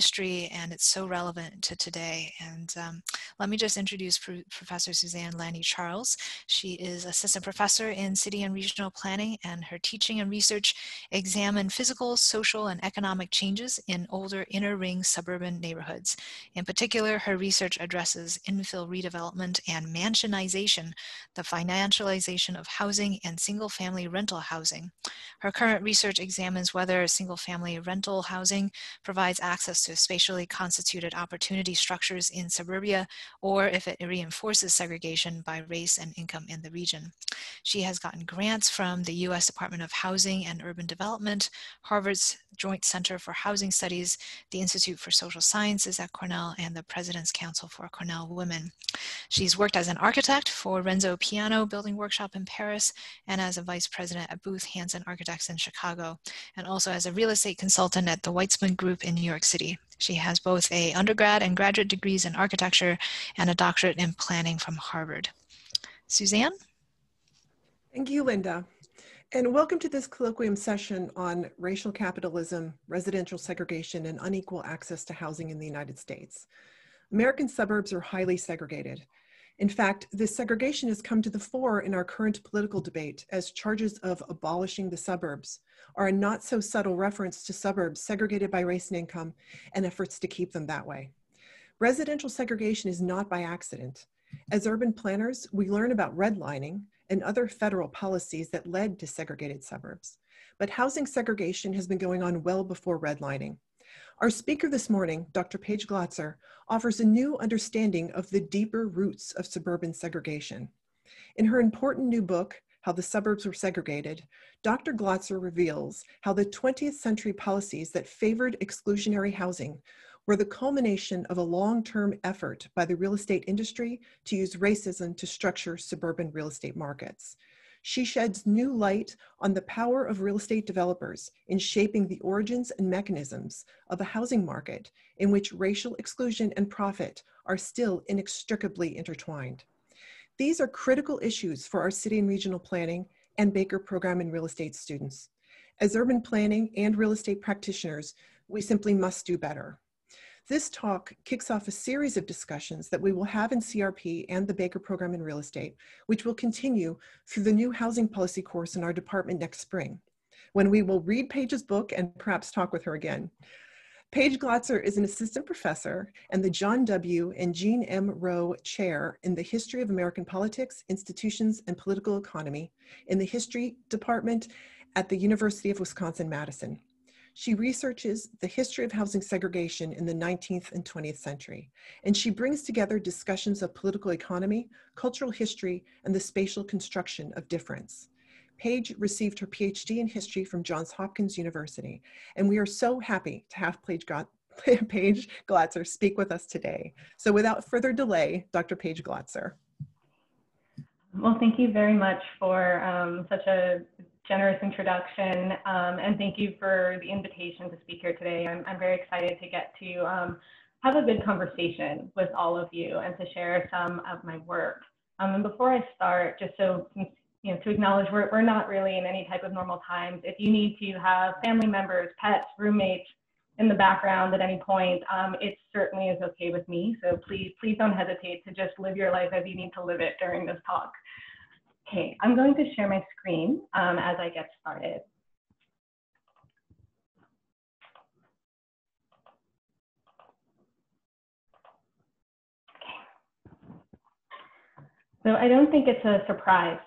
history and it's so relevant to today. And um, let me just introduce Pro Professor Suzanne Lanyi Charles. She is assistant professor in city and regional planning and her teaching and research examine physical, social, and economic changes in older inner ring suburban neighborhoods. In particular, her research addresses infill redevelopment and mansionization, the financialization of housing and single family rental housing. Her current research examines whether single family rental housing provides access to spatially constituted opportunity structures in suburbia or if it reinforces segregation by race and income in the region. She has gotten grants from the U.S. Department of Housing and Urban Development, Harvard's Joint Center for Housing Studies, the Institute for Social Sciences at Cornell, and the President's Council for Cornell Women. She's worked as an architect for Renzo Piano Building Workshop in Paris and as a vice president at Booth Hansen Architects in Chicago, and also as a real estate consultant at the Weitzman Group in New York City. She has both a undergrad and graduate degrees in architecture and a doctorate in planning from Harvard. Suzanne? Thank you, Linda. And welcome to this colloquium session on racial capitalism, residential segregation, and unequal access to housing in the United States. American suburbs are highly segregated. In fact, this segregation has come to the fore in our current political debate as charges of abolishing the suburbs are a not so subtle reference to suburbs segregated by race and income and efforts to keep them that way. Residential segregation is not by accident. As urban planners, we learn about redlining, and other federal policies that led to segregated suburbs. But housing segregation has been going on well before redlining. Our speaker this morning, Dr. Paige Glotzer, offers a new understanding of the deeper roots of suburban segregation. In her important new book, How the Suburbs Were Segregated, Dr. Glotzer reveals how the 20th century policies that favored exclusionary housing were the culmination of a long-term effort by the real estate industry to use racism to structure suburban real estate markets. She sheds new light on the power of real estate developers in shaping the origins and mechanisms of a housing market in which racial exclusion and profit are still inextricably intertwined. These are critical issues for our city and regional planning and Baker program and real estate students. As urban planning and real estate practitioners, we simply must do better. This talk kicks off a series of discussions that we will have in CRP and the Baker Program in Real Estate, which will continue through the new housing policy course in our department next spring, when we will read Paige's book and perhaps talk with her again. Paige Glotzer is an assistant professor and the John W. and Jeanne M. Rowe Chair in the History of American Politics, Institutions, and Political Economy in the History Department at the University of Wisconsin-Madison. She researches the history of housing segregation in the 19th and 20th century, and she brings together discussions of political economy, cultural history, and the spatial construction of difference. Paige received her PhD in history from Johns Hopkins University, and we are so happy to have Paige, Paige Glotzer speak with us today. So without further delay, Dr. Paige Glotzer. Well, thank you very much for um, such a generous introduction, um, and thank you for the invitation to speak here today. I'm, I'm very excited to get to um, have a good conversation with all of you and to share some of my work. Um, and before I start, just so you know, to acknowledge we're, we're not really in any type of normal times. If you need to have family members, pets, roommates in the background at any point, um, it certainly is okay with me. So please, please don't hesitate to just live your life as you need to live it during this talk. Okay, I'm going to share my screen um, as I get started. So I don't think it's a surprise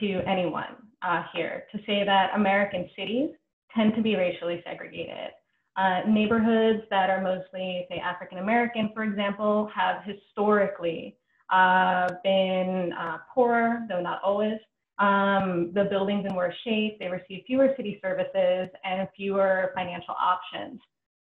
to anyone uh, here to say that American cities tend to be racially segregated. Uh, neighborhoods that are mostly, say, African American, for example, have historically uh, been uh, poorer, though not always. Um, the buildings in worse shape, they receive fewer city services and fewer financial options.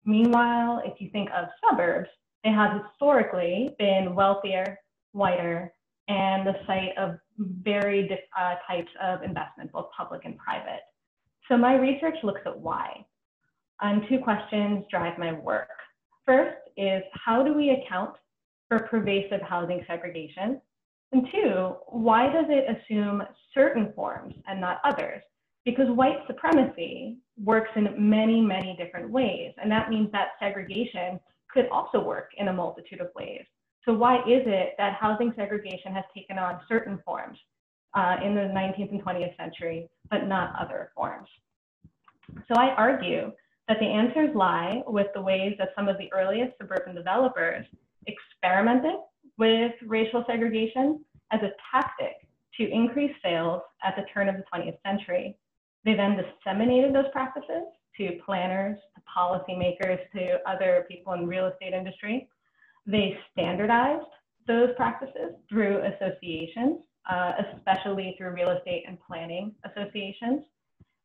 Meanwhile, if you think of suburbs, they have historically been wealthier, whiter, and the site of varied uh, types of investment, both public and private. So my research looks at why. And two questions drive my work. First is how do we account for pervasive housing segregation? And two, why does it assume certain forms and not others? because white supremacy works in many, many different ways. And that means that segregation could also work in a multitude of ways. So why is it that housing segregation has taken on certain forms uh, in the 19th and 20th century, but not other forms? So I argue that the answers lie with the ways that some of the earliest suburban developers experimented with racial segregation as a tactic to increase sales at the turn of the 20th century. They then disseminated those practices to planners, to policymakers, to other people in the real estate industry. They standardized those practices through associations, uh, especially through real estate and planning associations.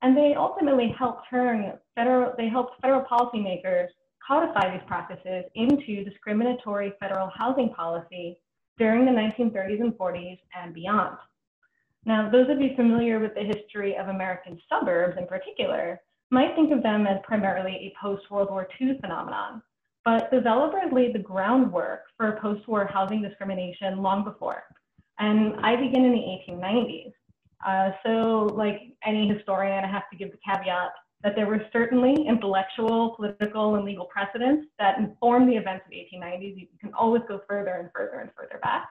And they ultimately helped turn federal, they helped federal policymakers codify these practices into discriminatory federal housing policy during the 1930s and 40s and beyond. Now, those of you familiar with the history of American suburbs in particular might think of them as primarily a post-World War II phenomenon, but developers laid the groundwork for post-war housing discrimination long before. And I begin in the 1890s. Uh, so like any historian, I have to give the caveat that there were certainly intellectual, political, and legal precedents that informed the events of the 1890s. You can always go further and further and further back.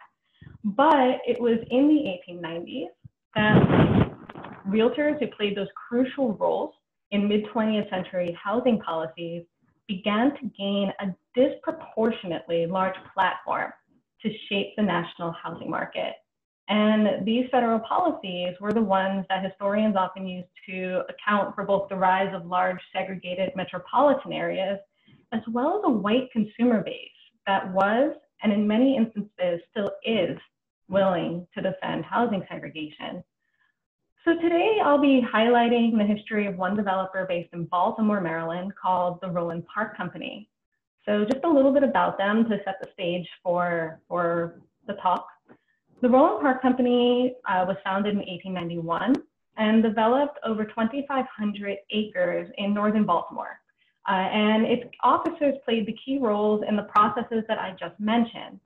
But it was in the 1890s that realtors who played those crucial roles in mid 20th century housing policies began to gain a disproportionately large platform to shape the national housing market. And these federal policies were the ones that historians often use to account for both the rise of large segregated metropolitan areas, as well as a white consumer base that was, and in many instances still is, willing to defend housing segregation. So today I'll be highlighting the history of one developer based in Baltimore, Maryland called the Roland Park Company. So just a little bit about them to set the stage for, for the talk. The Roland Park Company uh, was founded in 1891 and developed over 2,500 acres in northern Baltimore. Uh, and its officers played the key roles in the processes that I just mentioned.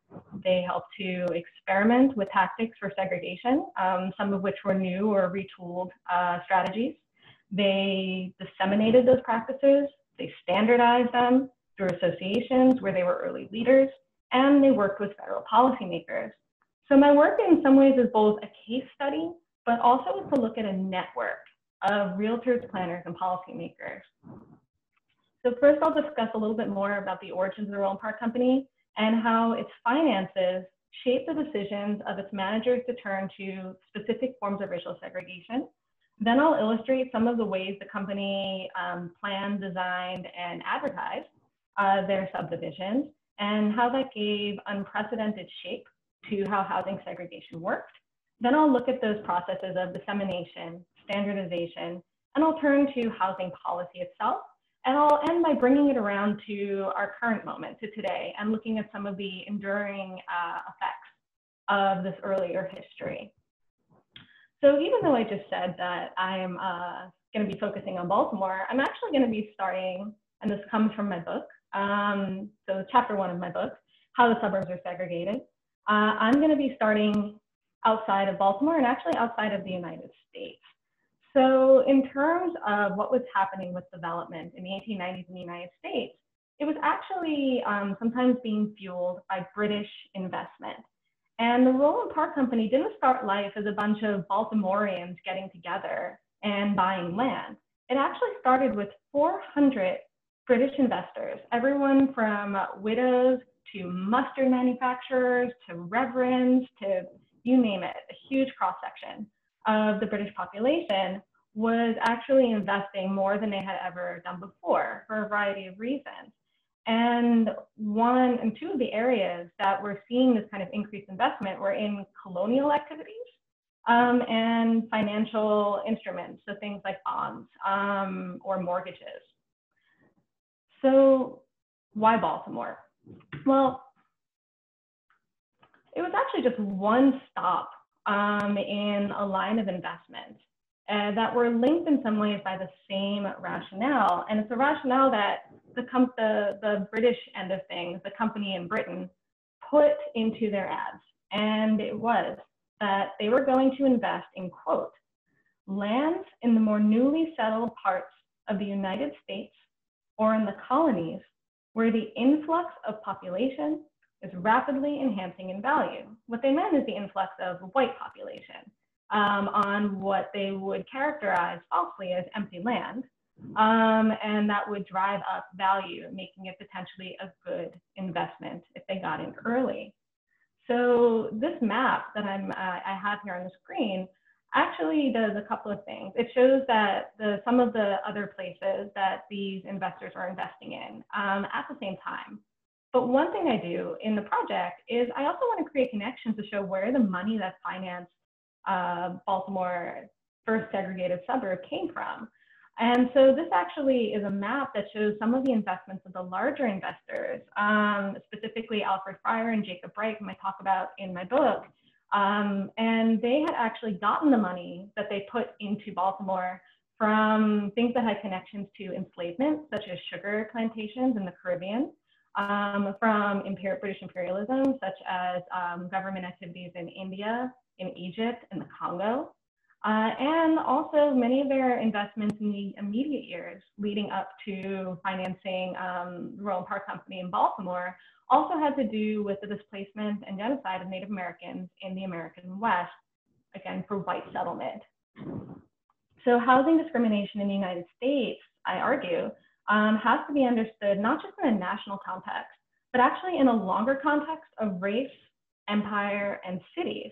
They helped to experiment with tactics for segregation, um, some of which were new or retooled uh, strategies. They disseminated those practices, they standardized them through associations where they were early leaders, and they worked with federal policymakers. So my work in some ways is both a case study, but also is to look at a network of realtors, planners, and policymakers. So first I'll discuss a little bit more about the origins of the Roland Park Company and how its finances shape the decisions of its managers to turn to specific forms of racial segregation. Then I'll illustrate some of the ways the company um, planned, designed, and advertised uh, their subdivisions and how that gave unprecedented shape to how housing segregation worked. Then I'll look at those processes of dissemination, standardization, and I'll turn to housing policy itself and I'll end by bringing it around to our current moment, to today, and looking at some of the enduring uh, effects of this earlier history. So even though I just said that I'm uh, going to be focusing on Baltimore, I'm actually going to be starting, and this comes from my book, um, so chapter one of my book, How the Suburbs Are Segregated. Uh, I'm going to be starting outside of Baltimore and actually outside of the United States. So in terms of what was happening with development in the 1890s in the United States, it was actually um, sometimes being fueled by British investment. And the Roland Park Company didn't start life as a bunch of Baltimoreans getting together and buying land. It actually started with 400 British investors, everyone from widows to mustard manufacturers to reverends to you name it, a huge cross section of the British population was actually investing more than they had ever done before for a variety of reasons. And one and two of the areas that we're seeing this kind of increased investment were in colonial activities um, and financial instruments, so things like bonds um, or mortgages. So why Baltimore? Well, it was actually just one stop um, in a line of investment uh, that were linked in some ways by the same rationale. And it's a rationale that the, the, the British end of things, the company in Britain, put into their ads. And it was that they were going to invest in, quote, lands in the more newly settled parts of the United States or in the colonies where the influx of population is rapidly enhancing in value. What they meant is the influx of white population um, on what they would characterize falsely as empty land. Um, and that would drive up value, making it potentially a good investment if they got in early. So this map that I'm, uh, I have here on the screen actually does a couple of things. It shows that the, some of the other places that these investors are investing in um, at the same time. But one thing I do in the project is I also want to create connections to show where the money that financed uh, Baltimore first segregated suburb came from. And so this actually is a map that shows some of the investments of the larger investors, um, specifically Alfred Fryer and Jacob Bright, whom I talk about in my book. Um, and they had actually gotten the money that they put into Baltimore from things that had connections to enslavement, such as sugar plantations in the Caribbean, um, from imperial, British imperialism, such as um, government activities in India, in Egypt, and the Congo. Uh, and also many of their investments in the immediate years leading up to financing um, the Roland Park Company in Baltimore also had to do with the displacement and genocide of Native Americans in the American West, again, for white settlement. So housing discrimination in the United States, I argue, um, has to be understood not just in a national context, but actually in a longer context of race, empire, and cities.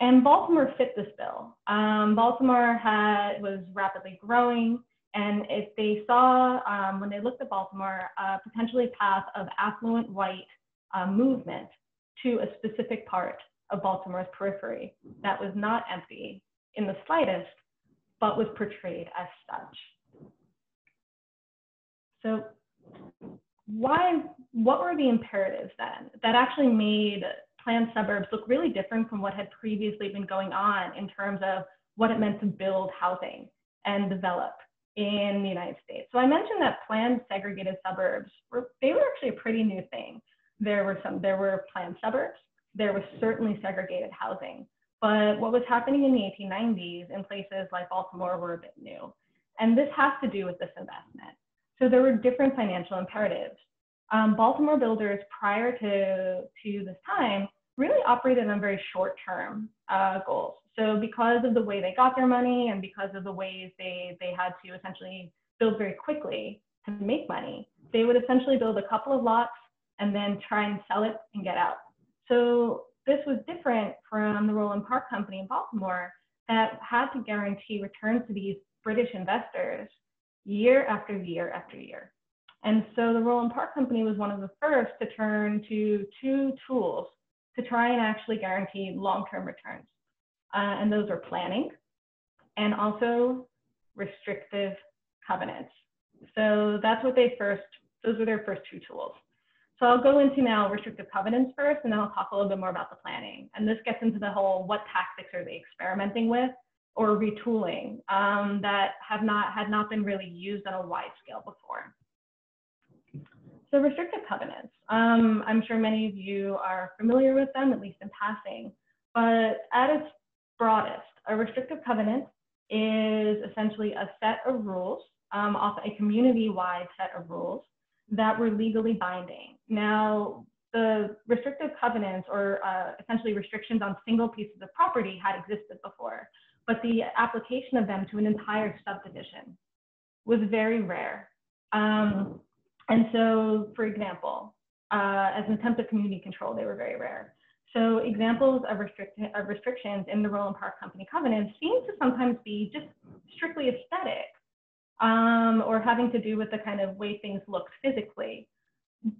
And Baltimore fit this bill. Um, Baltimore had, was rapidly growing, and if they saw, um, when they looked at Baltimore, uh, potentially a path of affluent white uh, movement to a specific part of Baltimore's periphery that was not empty in the slightest, but was portrayed as such. So why, what were the imperatives then that actually made planned suburbs look really different from what had previously been going on in terms of what it meant to build housing and develop in the United States. So I mentioned that planned segregated suburbs were they were actually a pretty new thing. There were some there were planned suburbs, there was certainly segregated housing. But what was happening in the 1890s in places like Baltimore were a bit new. And this has to do with this investment. So there were different financial imperatives. Um, Baltimore builders prior to, to this time really operated on very short-term uh, goals. So because of the way they got their money and because of the ways they, they had to essentially build very quickly to make money, they would essentially build a couple of lots and then try and sell it and get out. So this was different from the Roland Park Company in Baltimore that had to guarantee returns to these British investors year after year after year. And so the Roland Park Company was one of the first to turn to two tools to try and actually guarantee long-term returns. Uh, and those are planning and also restrictive covenants. So that's what they first, those were their first two tools. So I'll go into now restrictive covenants first, and then I'll talk a little bit more about the planning. And this gets into the whole what tactics are they experimenting with or retooling um, that have not had not been really used on a wide scale before. So restrictive covenants, um, I'm sure many of you are familiar with them, at least in passing, but at its broadest, a restrictive covenant is essentially a set of rules, um, a community-wide set of rules that were legally binding. Now, the restrictive covenants or uh, essentially restrictions on single pieces of property had existed before, but the application of them to an entire subdivision was very rare. Um, and so, for example, uh, as an attempt of community control, they were very rare. So examples of, restrict of restrictions in the Roland Park Company covenants seem to sometimes be just strictly aesthetic um, or having to do with the kind of way things looked physically.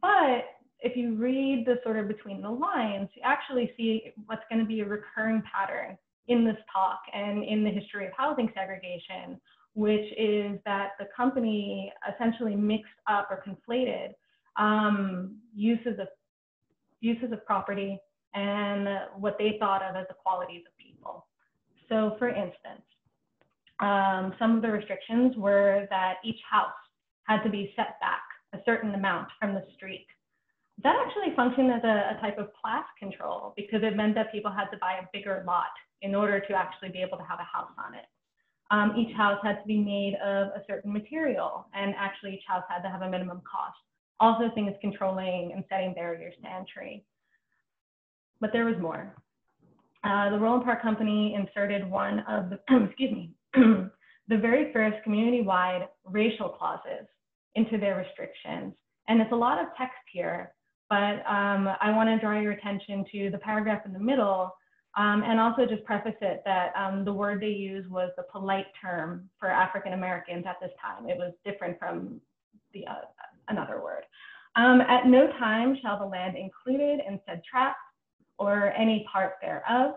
But if you read the sort of between the lines, you actually see what's going to be a recurring pattern in this talk and in the history of housing segregation, which is that the company essentially mixed up or conflated um, uses of uses of property and what they thought of as the qualities of people. So, for instance, um, some of the restrictions were that each house had to be set back a certain amount from the street. That actually functioned as a, a type of class control because it meant that people had to buy a bigger lot in order to actually be able to have a house on it. Um, each house had to be made of a certain material, and actually each house had to have a minimum cost. Also things controlling and setting barriers to entry. But there was more. Uh, the Roland Park Company inserted one of the, excuse me, the very first community-wide racial clauses into their restrictions. And it's a lot of text here, but um, I want to draw your attention to the paragraph in the middle um, and also just preface it that um, the word they used was the polite term for African Americans at this time. It was different from the uh, another word. Um, at no time shall the land included in said tract or any part thereof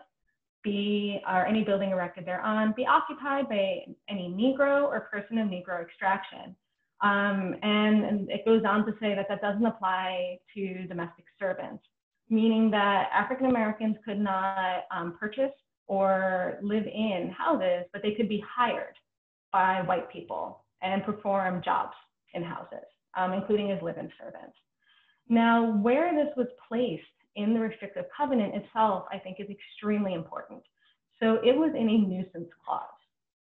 be, or any building erected thereon, be occupied by any Negro or person of Negro extraction. Um, and, and, it goes on to say that that doesn't apply to domestic servants, meaning that African Americans could not um, purchase or live in houses, but they could be hired by white people and perform jobs in houses, um, including as live-in servants. Now, where this was placed in the restrictive covenant itself, I think is extremely important. So it was in a nuisance clause.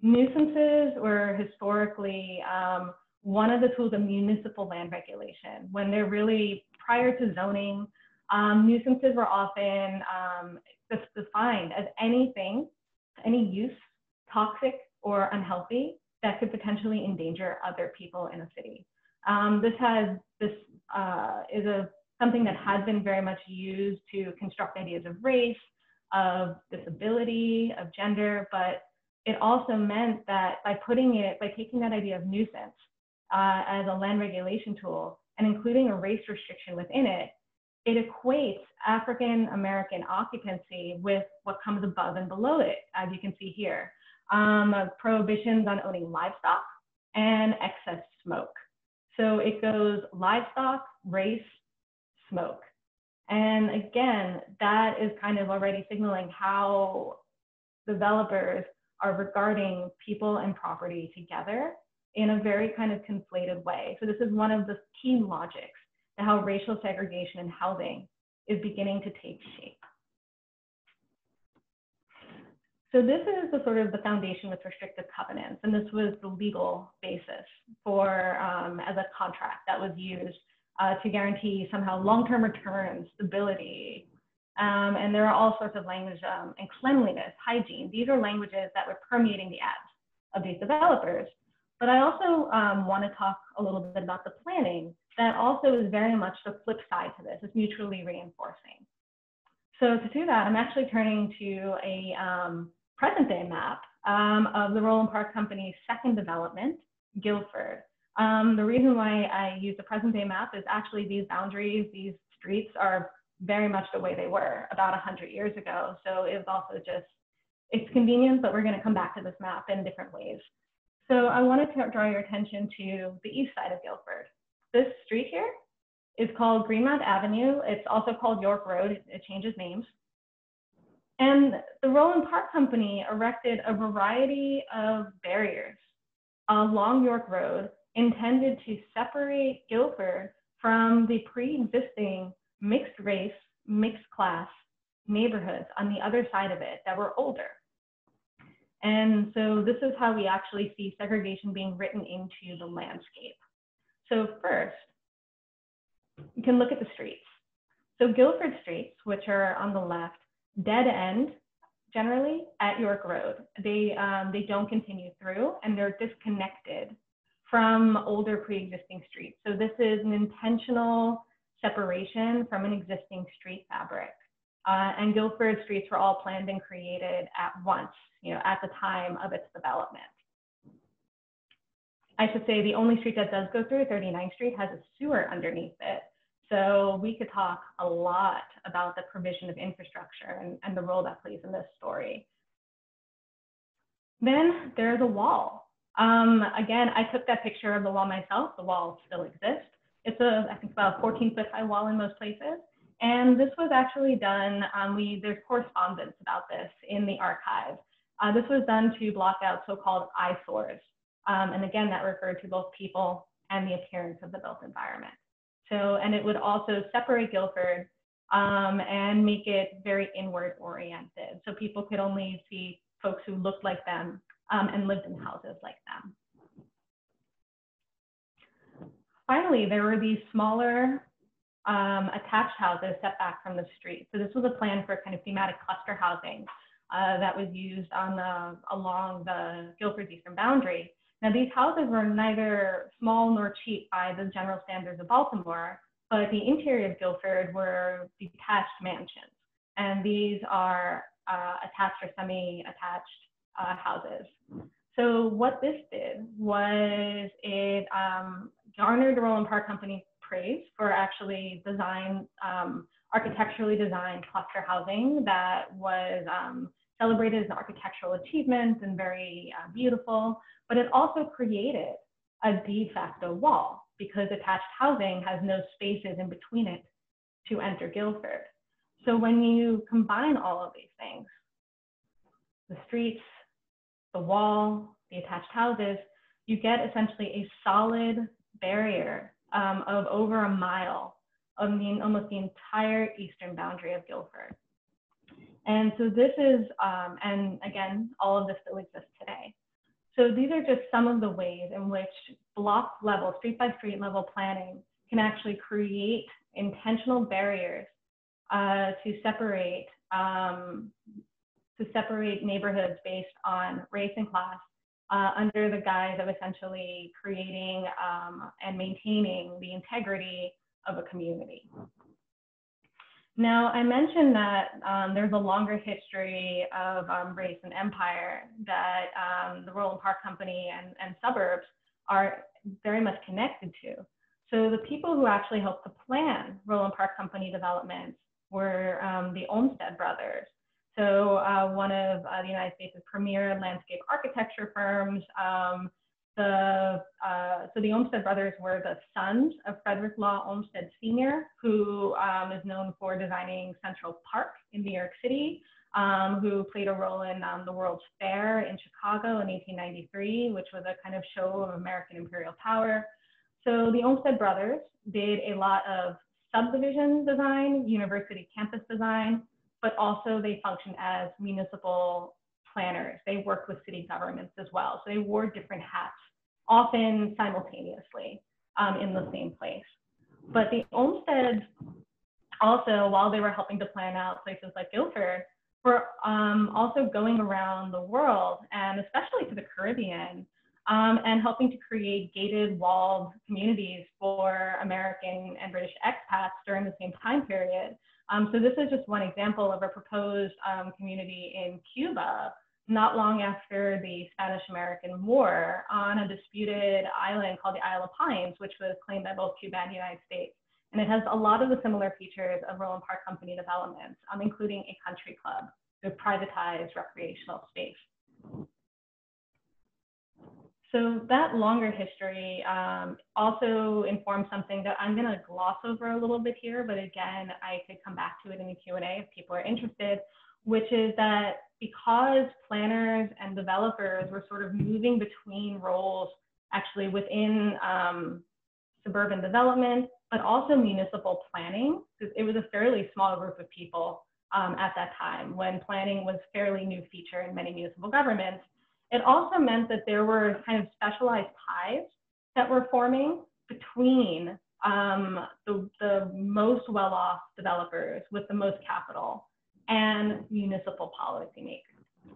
Nuisances were historically um, one of the tools of municipal land regulation. When they're really, prior to zoning, um, nuisances were often um, defined as anything, any use, toxic or unhealthy, that could potentially endanger other people in a city. Um, this has, this uh, is a something that has been very much used to construct ideas of race, of disability, of gender, but it also meant that by putting it, by taking that idea of nuisance uh, as a land regulation tool and including a race restriction within it, it equates African American occupancy with what comes above and below it, as you can see here. Um, prohibitions on owning livestock and excess smoke. So it goes livestock, race, smoke. And again, that is kind of already signaling how developers are regarding people and property together in a very kind of conflated way. So this is one of the key logics to how racial segregation in housing is beginning to take shape. So this is the sort of the foundation with restrictive covenants, and this was the legal basis for um, as a contract that was used uh, to guarantee somehow long-term returns, stability. Um, and there are all sorts of language um, and cleanliness, hygiene. These are languages that were permeating the ads of these developers. But I also um, want to talk a little bit about the planning that also is very much the flip side to this, it's mutually reinforcing. So to do that, I'm actually turning to a um, present day map um, of the Roland Park Company's second development, Guilford. Um, the reason why I use the present day map is actually these boundaries, these streets are very much the way they were about 100 years ago. So it was also just, it's convenient, but we're going to come back to this map in different ways. So I wanted to draw your attention to the east side of Guilford. This street here is called Greenmount Avenue. It's also called York Road. It changes names. And the Roland Park Company erected a variety of barriers along York Road intended to separate Guilford from the pre-existing mixed race, mixed class neighborhoods on the other side of it that were older. And so this is how we actually see segregation being written into the landscape. So first, you can look at the streets. So Guilford streets, which are on the left, dead end generally at York Road. They, um, they don't continue through and they're disconnected from older pre-existing streets. So this is an intentional separation from an existing street fabric. Uh, and Guilford streets were all planned and created at once, you know, at the time of its development. I should say the only street that does go through, 39th Street, has a sewer underneath it. So we could talk a lot about the provision of infrastructure and, and the role that plays in this story. Then there's a wall um, again, I took that picture of the wall myself. The wall still exists. It's a, I think about 14 foot high wall in most places. And this was actually done, um, we, there's correspondence about this in the archive. Uh, this was done to block out so-called eyesores. Um, and again, that referred to both people and the appearance of the built environment. So, and it would also separate Guilford um, and make it very inward oriented. So people could only see folks who looked like them um, and lived in houses like them. Finally, there were these smaller um, attached houses set back from the street. So this was a plan for kind of thematic cluster housing uh, that was used on the, along the Guilford's eastern boundary. Now these houses were neither small nor cheap by the general standards of Baltimore, but the interior of Guilford were detached mansions. And these are uh, attached or semi-attached uh, houses. So what this did was it um, garnered the Roland Park Company praise for actually design, um, architecturally designed cluster housing that was um, celebrated as an architectural achievement and very uh, beautiful, but it also created a de facto wall because attached housing has no spaces in between it to enter Guilford. So when you combine all of these things, the streets, the wall, the attached houses, you get essentially a solid barrier um, of over a mile of the, almost the entire eastern boundary of Guilford. And so this is, um, and again, all of this still exists today. So these are just some of the ways in which block level, street by street level planning can actually create intentional barriers uh, to separate um, to separate neighborhoods based on race and class uh, under the guise of essentially creating um, and maintaining the integrity of a community. Now, I mentioned that um, there's a longer history of um, race and empire that um, the Roland Park Company and, and suburbs are very much connected to. So the people who actually helped to plan Roland Park Company developments were um, the Olmsted brothers, so uh, one of uh, the United States' premier landscape architecture firms. Um, the, uh, so the Olmsted brothers were the sons of Frederick Law Olmsted Sr., who um, is known for designing Central Park in New York City, um, who played a role in um, the World's Fair in Chicago in 1893, which was a kind of show of American imperial power. So the Olmsted brothers did a lot of subdivision design, university campus design, but also they function as municipal planners. They work with city governments as well. So they wore different hats, often simultaneously um, in the same place. But the Olmsteds also, while they were helping to plan out places like Guilford, were um, also going around the world and especially to the Caribbean um, and helping to create gated walled communities for American and British expats during the same time period um, so this is just one example of a proposed um, community in Cuba not long after the Spanish-American War on a disputed island called the Isle of Pines, which was claimed by both Cuba and the United States. And it has a lot of the similar features of Roland Park Company developments, um, including a country club, the privatized recreational space. So that longer history um, also informs something that I'm going to gloss over a little bit here, but again, I could come back to it in the Q&A if people are interested, which is that because planners and developers were sort of moving between roles actually within um, suburban development, but also municipal planning, because it was a fairly small group of people um, at that time when planning was fairly new feature in many municipal governments. It also meant that there were kind of specialized ties that were forming between um, the, the most well-off developers with the most capital and municipal policymakers.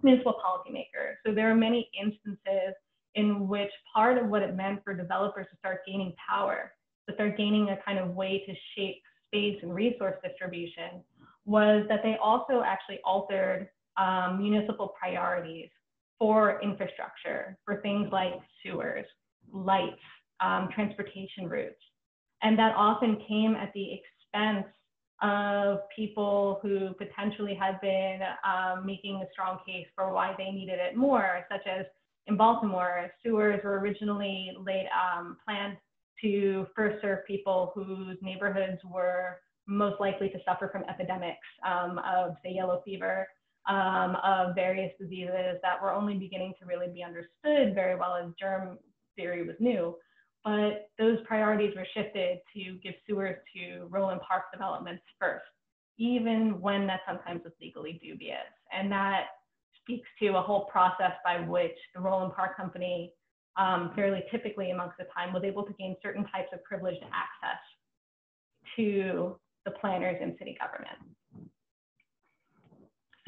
Municipal policymakers. So there are many instances in which part of what it meant for developers to start gaining power, to start gaining a kind of way to shape space and resource distribution, was that they also actually altered um, municipal priorities for infrastructure, for things like sewers, lights, um, transportation routes. And that often came at the expense of people who potentially had been um, making a strong case for why they needed it more, such as in Baltimore, sewers were originally laid, um, planned to first serve people whose neighborhoods were most likely to suffer from epidemics um, of, say, yellow fever um, of various diseases that were only beginning to really be understood very well as germ theory was new. But those priorities were shifted to give sewers to Roland Park developments first, even when that sometimes was legally dubious. And that speaks to a whole process by which the Roland Park Company, um, fairly typically amongst the time, was able to gain certain types of privileged access to the planners in city government.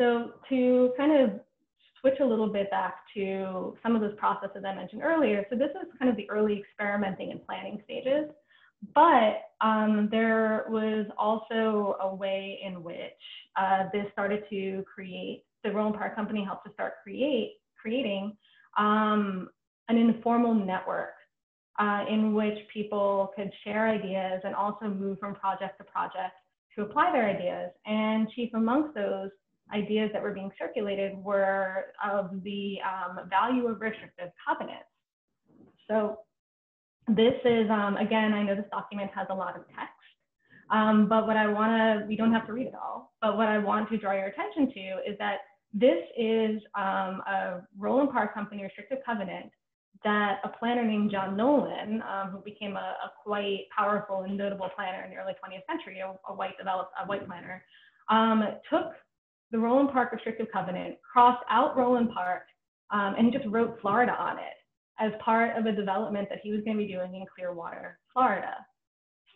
So to kind of switch a little bit back to some of those processes I mentioned earlier. So this is kind of the early experimenting and planning stages, but um, there was also a way in which uh, this started to create, the Roland Park Company helped to start create, creating um, an informal network uh, in which people could share ideas and also move from project to project to apply their ideas. And chief amongst those ideas that were being circulated were of the um, value of restrictive covenants. So this is, um, again, I know this document has a lot of text, um, but what I wanna, we don't have to read it all, but what I want to draw your attention to is that this is um, a Roland Park Company restrictive covenant that a planner named John Nolen, um, who became a, a, quite powerful and notable planner in the early 20th century, a, a white developed, a white planner, um, took the Roland Park Restrictive Covenant, crossed out Roland Park, um, and he just wrote Florida on it as part of a development that he was going to be doing in Clearwater, Florida.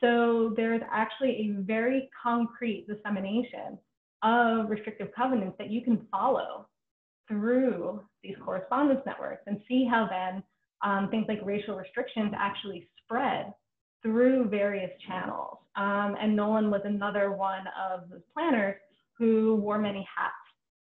So there's actually a very concrete dissemination of restrictive covenants that you can follow through these correspondence networks and see how then um, things like racial restrictions actually spread through various channels. Um, and Nolen was another one of the planners who wore many hats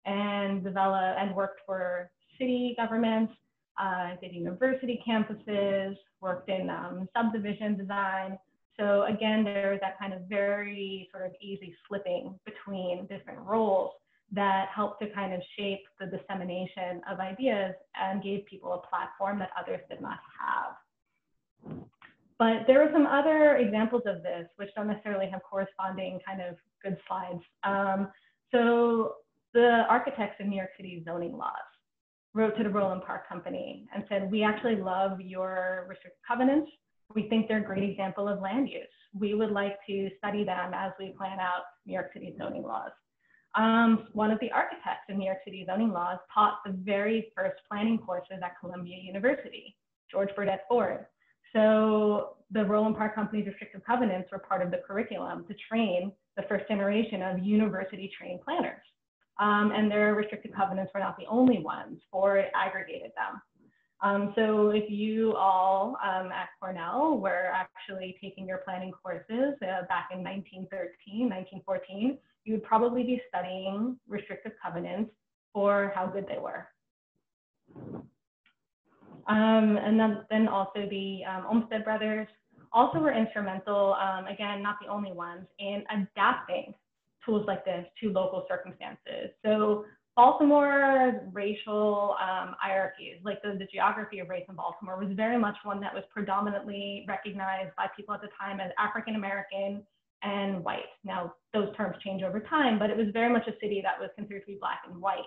and developed and worked for city governments, uh, did university campuses, worked in um, subdivision design. So again, there's that kind of very sort of easy slipping between different roles that helped to kind of shape the dissemination of ideas and gave people a platform that others did not have. But there are some other examples of this, which don't necessarily have corresponding kind of good slides. Um, so the architects of New York City zoning laws wrote to the Roland Park Company and said, we actually love your restricted covenants. We think they're a great example of land use. We would like to study them as we plan out New York City zoning laws. Um, one of the architects of New York City zoning laws taught the very first planning courses at Columbia University, George Burdett Ford. So the Roland Park Company's restrictive covenants were part of the curriculum to train the first generation of university trained planners. Um, and their restrictive covenants were not the only ones, Ford aggregated them. Um, so if you all um, at Cornell were actually taking your planning courses uh, back in 1913, 1914, you would probably be studying restrictive covenants for how good they were. Um, and then, then also the um, Olmsted brothers also were instrumental, um, again, not the only ones, in adapting tools like this to local circumstances. So Baltimore's racial um, hierarchies, like the, the geography of race in Baltimore, was very much one that was predominantly recognized by people at the time as African American and white. Now, those terms change over time, but it was very much a city that was considered to be black and white.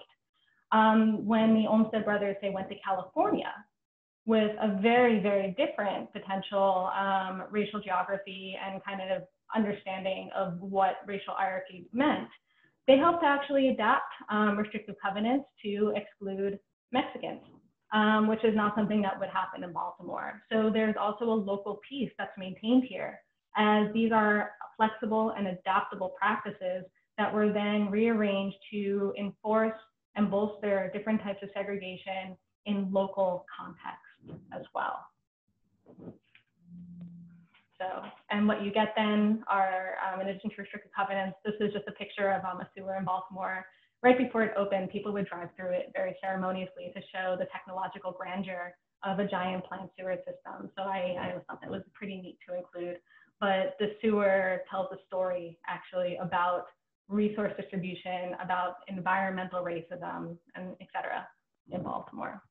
Um, when the Olmsted brothers, they went to California, with a very, very different potential um, racial geography and kind of understanding of what racial hierarchy meant, they helped to actually adapt um, restrictive covenants to exclude Mexicans, um, which is not something that would happen in Baltimore. So there's also a local piece that's maintained here, as these are flexible and adaptable practices that were then rearranged to enforce and bolster different types of segregation in local contexts as well. So, and what you get then are, um, in addition to restricted covenants, this is just a picture of um, a sewer in Baltimore. Right before it opened, people would drive through it very ceremoniously to show the technological grandeur of a giant plant sewer system. So I, I thought that was pretty neat to include. But the sewer tells a story actually about resource distribution, about environmental racism, and et cetera in Baltimore.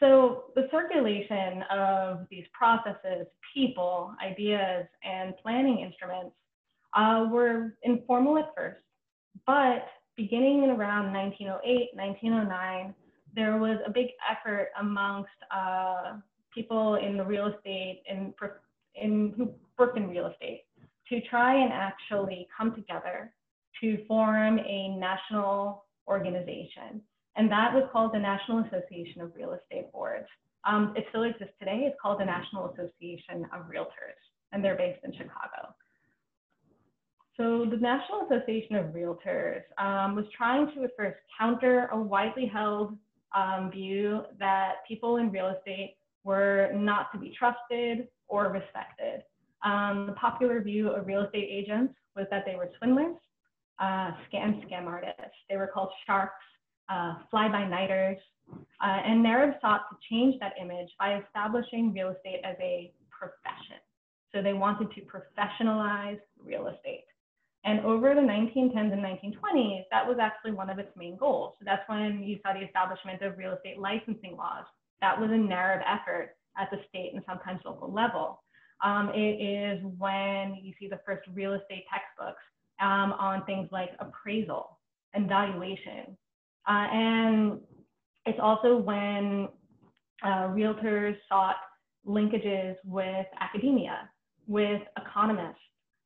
So the circulation of these processes, people, ideas, and planning instruments uh, were informal at first, but beginning in around 1908, 1909, there was a big effort amongst uh, people in the real estate in, in who worked in real estate to try and actually come together to form a national organization. And that was called the National Association of Real Estate Boards. Um, it still exists today. It's called the National Association of Realtors, and they're based in Chicago. So the National Association of Realtors um, was trying to at first counter a widely held um, view that people in real estate were not to be trusted or respected. Um, the popular view of real estate agents was that they were swindlers, uh, scam scam artists. They were called sharks, uh, fly-by-nighters, uh, and NAREB sought to change that image by establishing real estate as a profession. So they wanted to professionalize real estate. And over the 1910s and 1920s, that was actually one of its main goals. So that's when you saw the establishment of real estate licensing laws. That was a NAREB effort at the state and sometimes local level. Um, it is when you see the first real estate textbooks um, on things like appraisal and valuation. Uh, and it's also when uh, realtors sought linkages with academia, with economists,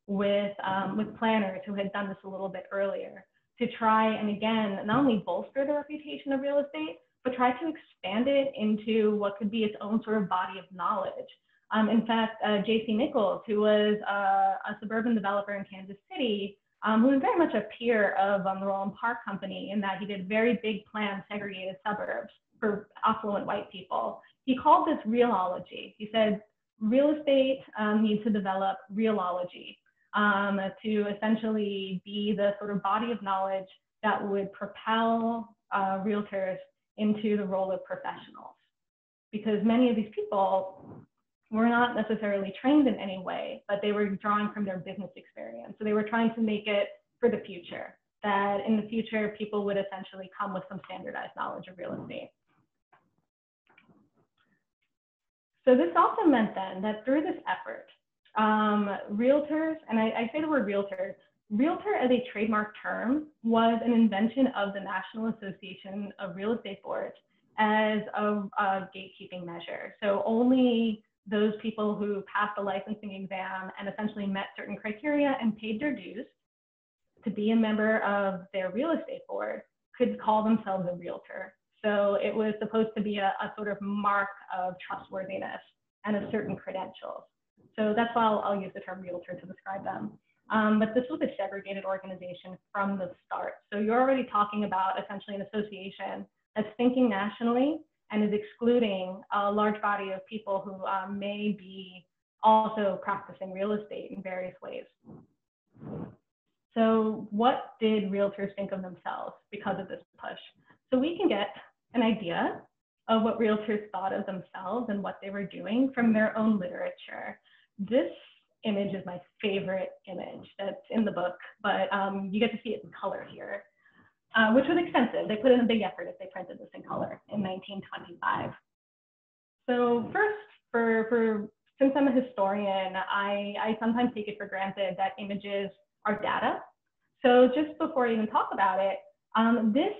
with, um, with planners who had done this a little bit earlier to try and again, not only bolster the reputation of real estate, but try to expand it into what could be its own sort of body of knowledge. Um, in fact, uh, J.C. Nichols, who was uh, a suburban developer in Kansas City, um, who was very much a peer of um, the Roland Park Company in that he did very big planned segregated suburbs for affluent white people. He called this realology. He said, real estate um, needs to develop realology um, to essentially be the sort of body of knowledge that would propel uh, realtors into the role of professionals. Because many of these people were not necessarily trained in any way, but they were drawing from their business experience. So they were trying to make it for the future, that in the future, people would essentially come with some standardized knowledge of real estate. So this also meant then that through this effort, um, realtors, and I, I say the word realtor, realtor as a trademark term was an invention of the National Association of Real Estate Boards as a, a gatekeeping measure. So only those people who passed the licensing exam and essentially met certain criteria and paid their dues to be a member of their real estate board could call themselves a realtor. So it was supposed to be a, a sort of mark of trustworthiness and of certain credentials. So that's why I'll, I'll use the term realtor to describe them. Um, but this was a segregated organization from the start. So you're already talking about essentially an association that's thinking nationally and is excluding a large body of people who um, may be also practicing real estate in various ways. So what did realtors think of themselves because of this push? So we can get an idea of what realtors thought of themselves and what they were doing from their own literature. This image is my favorite image that's in the book, but um, you get to see it in color here uh, which was expensive. They put in a big effort if they printed this in color in 1925. So first, for, for since I'm a historian, I, I sometimes take it for granted that images are data. So just before I even talk about it, um, this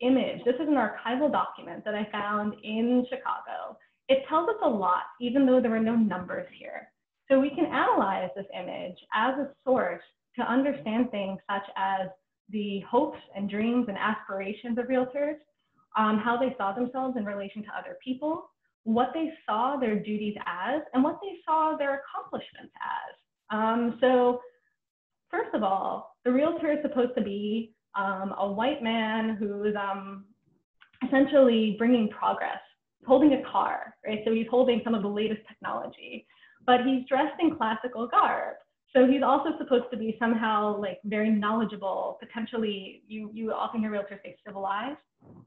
image, this is an archival document that I found in Chicago. It tells us a lot, even though there are no numbers here. So we can analyze this image as a source to understand things such as the hopes and dreams and aspirations of realtors, um, how they saw themselves in relation to other people, what they saw their duties as, and what they saw their accomplishments as. Um, so first of all, the realtor is supposed to be um, a white man who's um, essentially bringing progress, holding a car, right? So he's holding some of the latest technology, but he's dressed in classical garb. So he's also supposed to be somehow like very knowledgeable, potentially, you, you often hear realtors say civilized,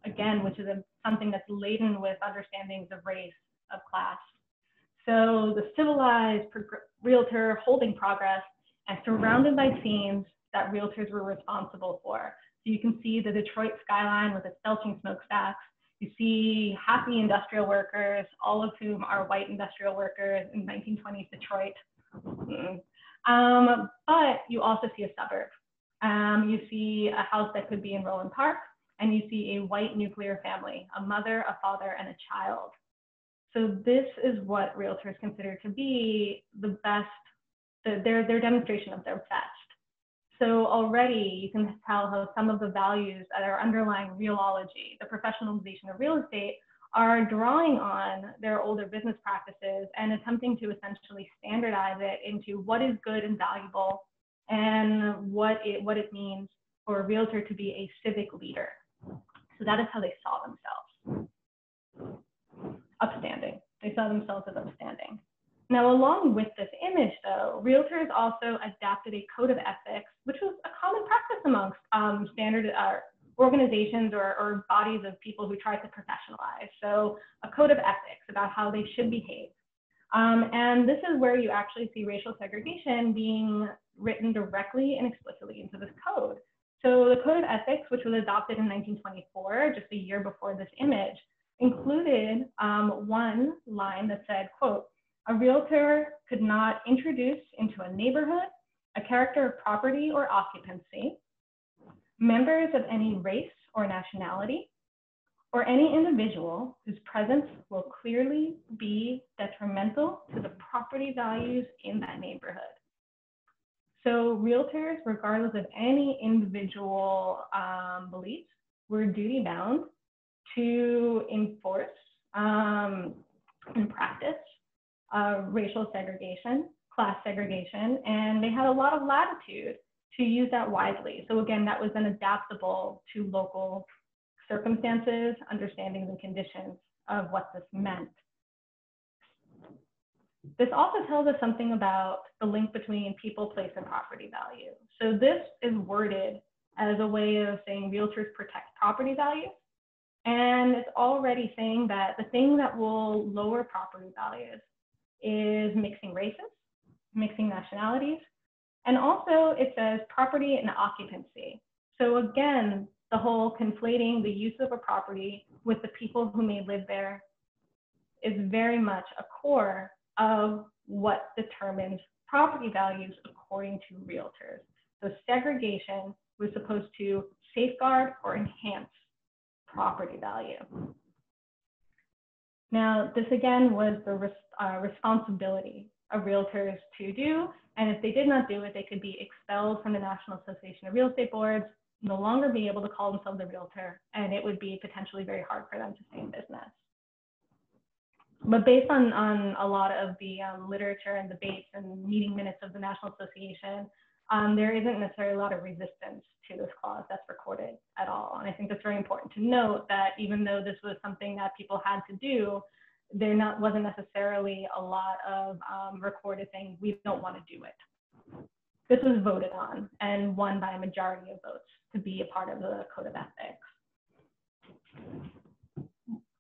again, which is a, something that's laden with understandings of race, of class. So the civilized realtor holding progress and surrounded by scenes that realtors were responsible for. So you can see the Detroit skyline with its belching smokestacks. You see happy industrial workers, all of whom are white industrial workers in 1920s Detroit. Mm. Um, but you also see a suburb. Um, you see a house that could be in Roland Park, and you see a white nuclear family, a mother, a father, and a child. So this is what realtors consider to be the best, the, their, their demonstration of their best. So already you can tell how some of the values that are underlying realology, the professionalization of real estate, are drawing on their older business practices and attempting to essentially standardize it into what is good and valuable and what it, what it means for a realtor to be a civic leader. So that is how they saw themselves. Upstanding. They saw themselves as upstanding. Now, along with this image, though, realtors also adapted a code of ethics, which was a common practice amongst um, standard uh, organizations or, or bodies of people who tried to professionalize. So, a code of ethics about how they should behave. Um, and this is where you actually see racial segregation being written directly and explicitly into this code. So the Code of Ethics, which was adopted in 1924, just a year before this image, included um, one line that said, quote, a realtor could not introduce into a neighborhood a character of property or occupancy, members of any race or nationality, or any individual whose presence will clearly be detrimental to the property values in that neighborhood. So realtors, regardless of any individual um, beliefs, were duty bound to enforce um, and practice uh, racial segregation, class segregation, and they had a lot of latitude to use that wisely. So again, that was then adaptable to local circumstances, understandings, and conditions of what this meant. This also tells us something about the link between people, place, and property value. So this is worded as a way of saying realtors protect property value. And it's already saying that the thing that will lower property values is mixing races, mixing nationalities, and also it says property and occupancy. So again, the whole conflating the use of a property with the people who may live there is very much a core of what determines property values according to realtors. So segregation was supposed to safeguard or enhance property value. Now, this again was the res uh, responsibility of realtors to do, and if they did not do it, they could be expelled from the National Association of Real Estate Boards, no longer be able to call themselves a realtor, and it would be potentially very hard for them to stay in business but based on, on a lot of the um, literature and debates and meeting minutes of the National Association, um, there isn't necessarily a lot of resistance to this clause that's recorded at all. And I think that's very important to note that even though this was something that people had to do, there not, wasn't necessarily a lot of um, recorded saying, we don't want to do it. This was voted on and won by a majority of votes to be a part of the Code of Ethics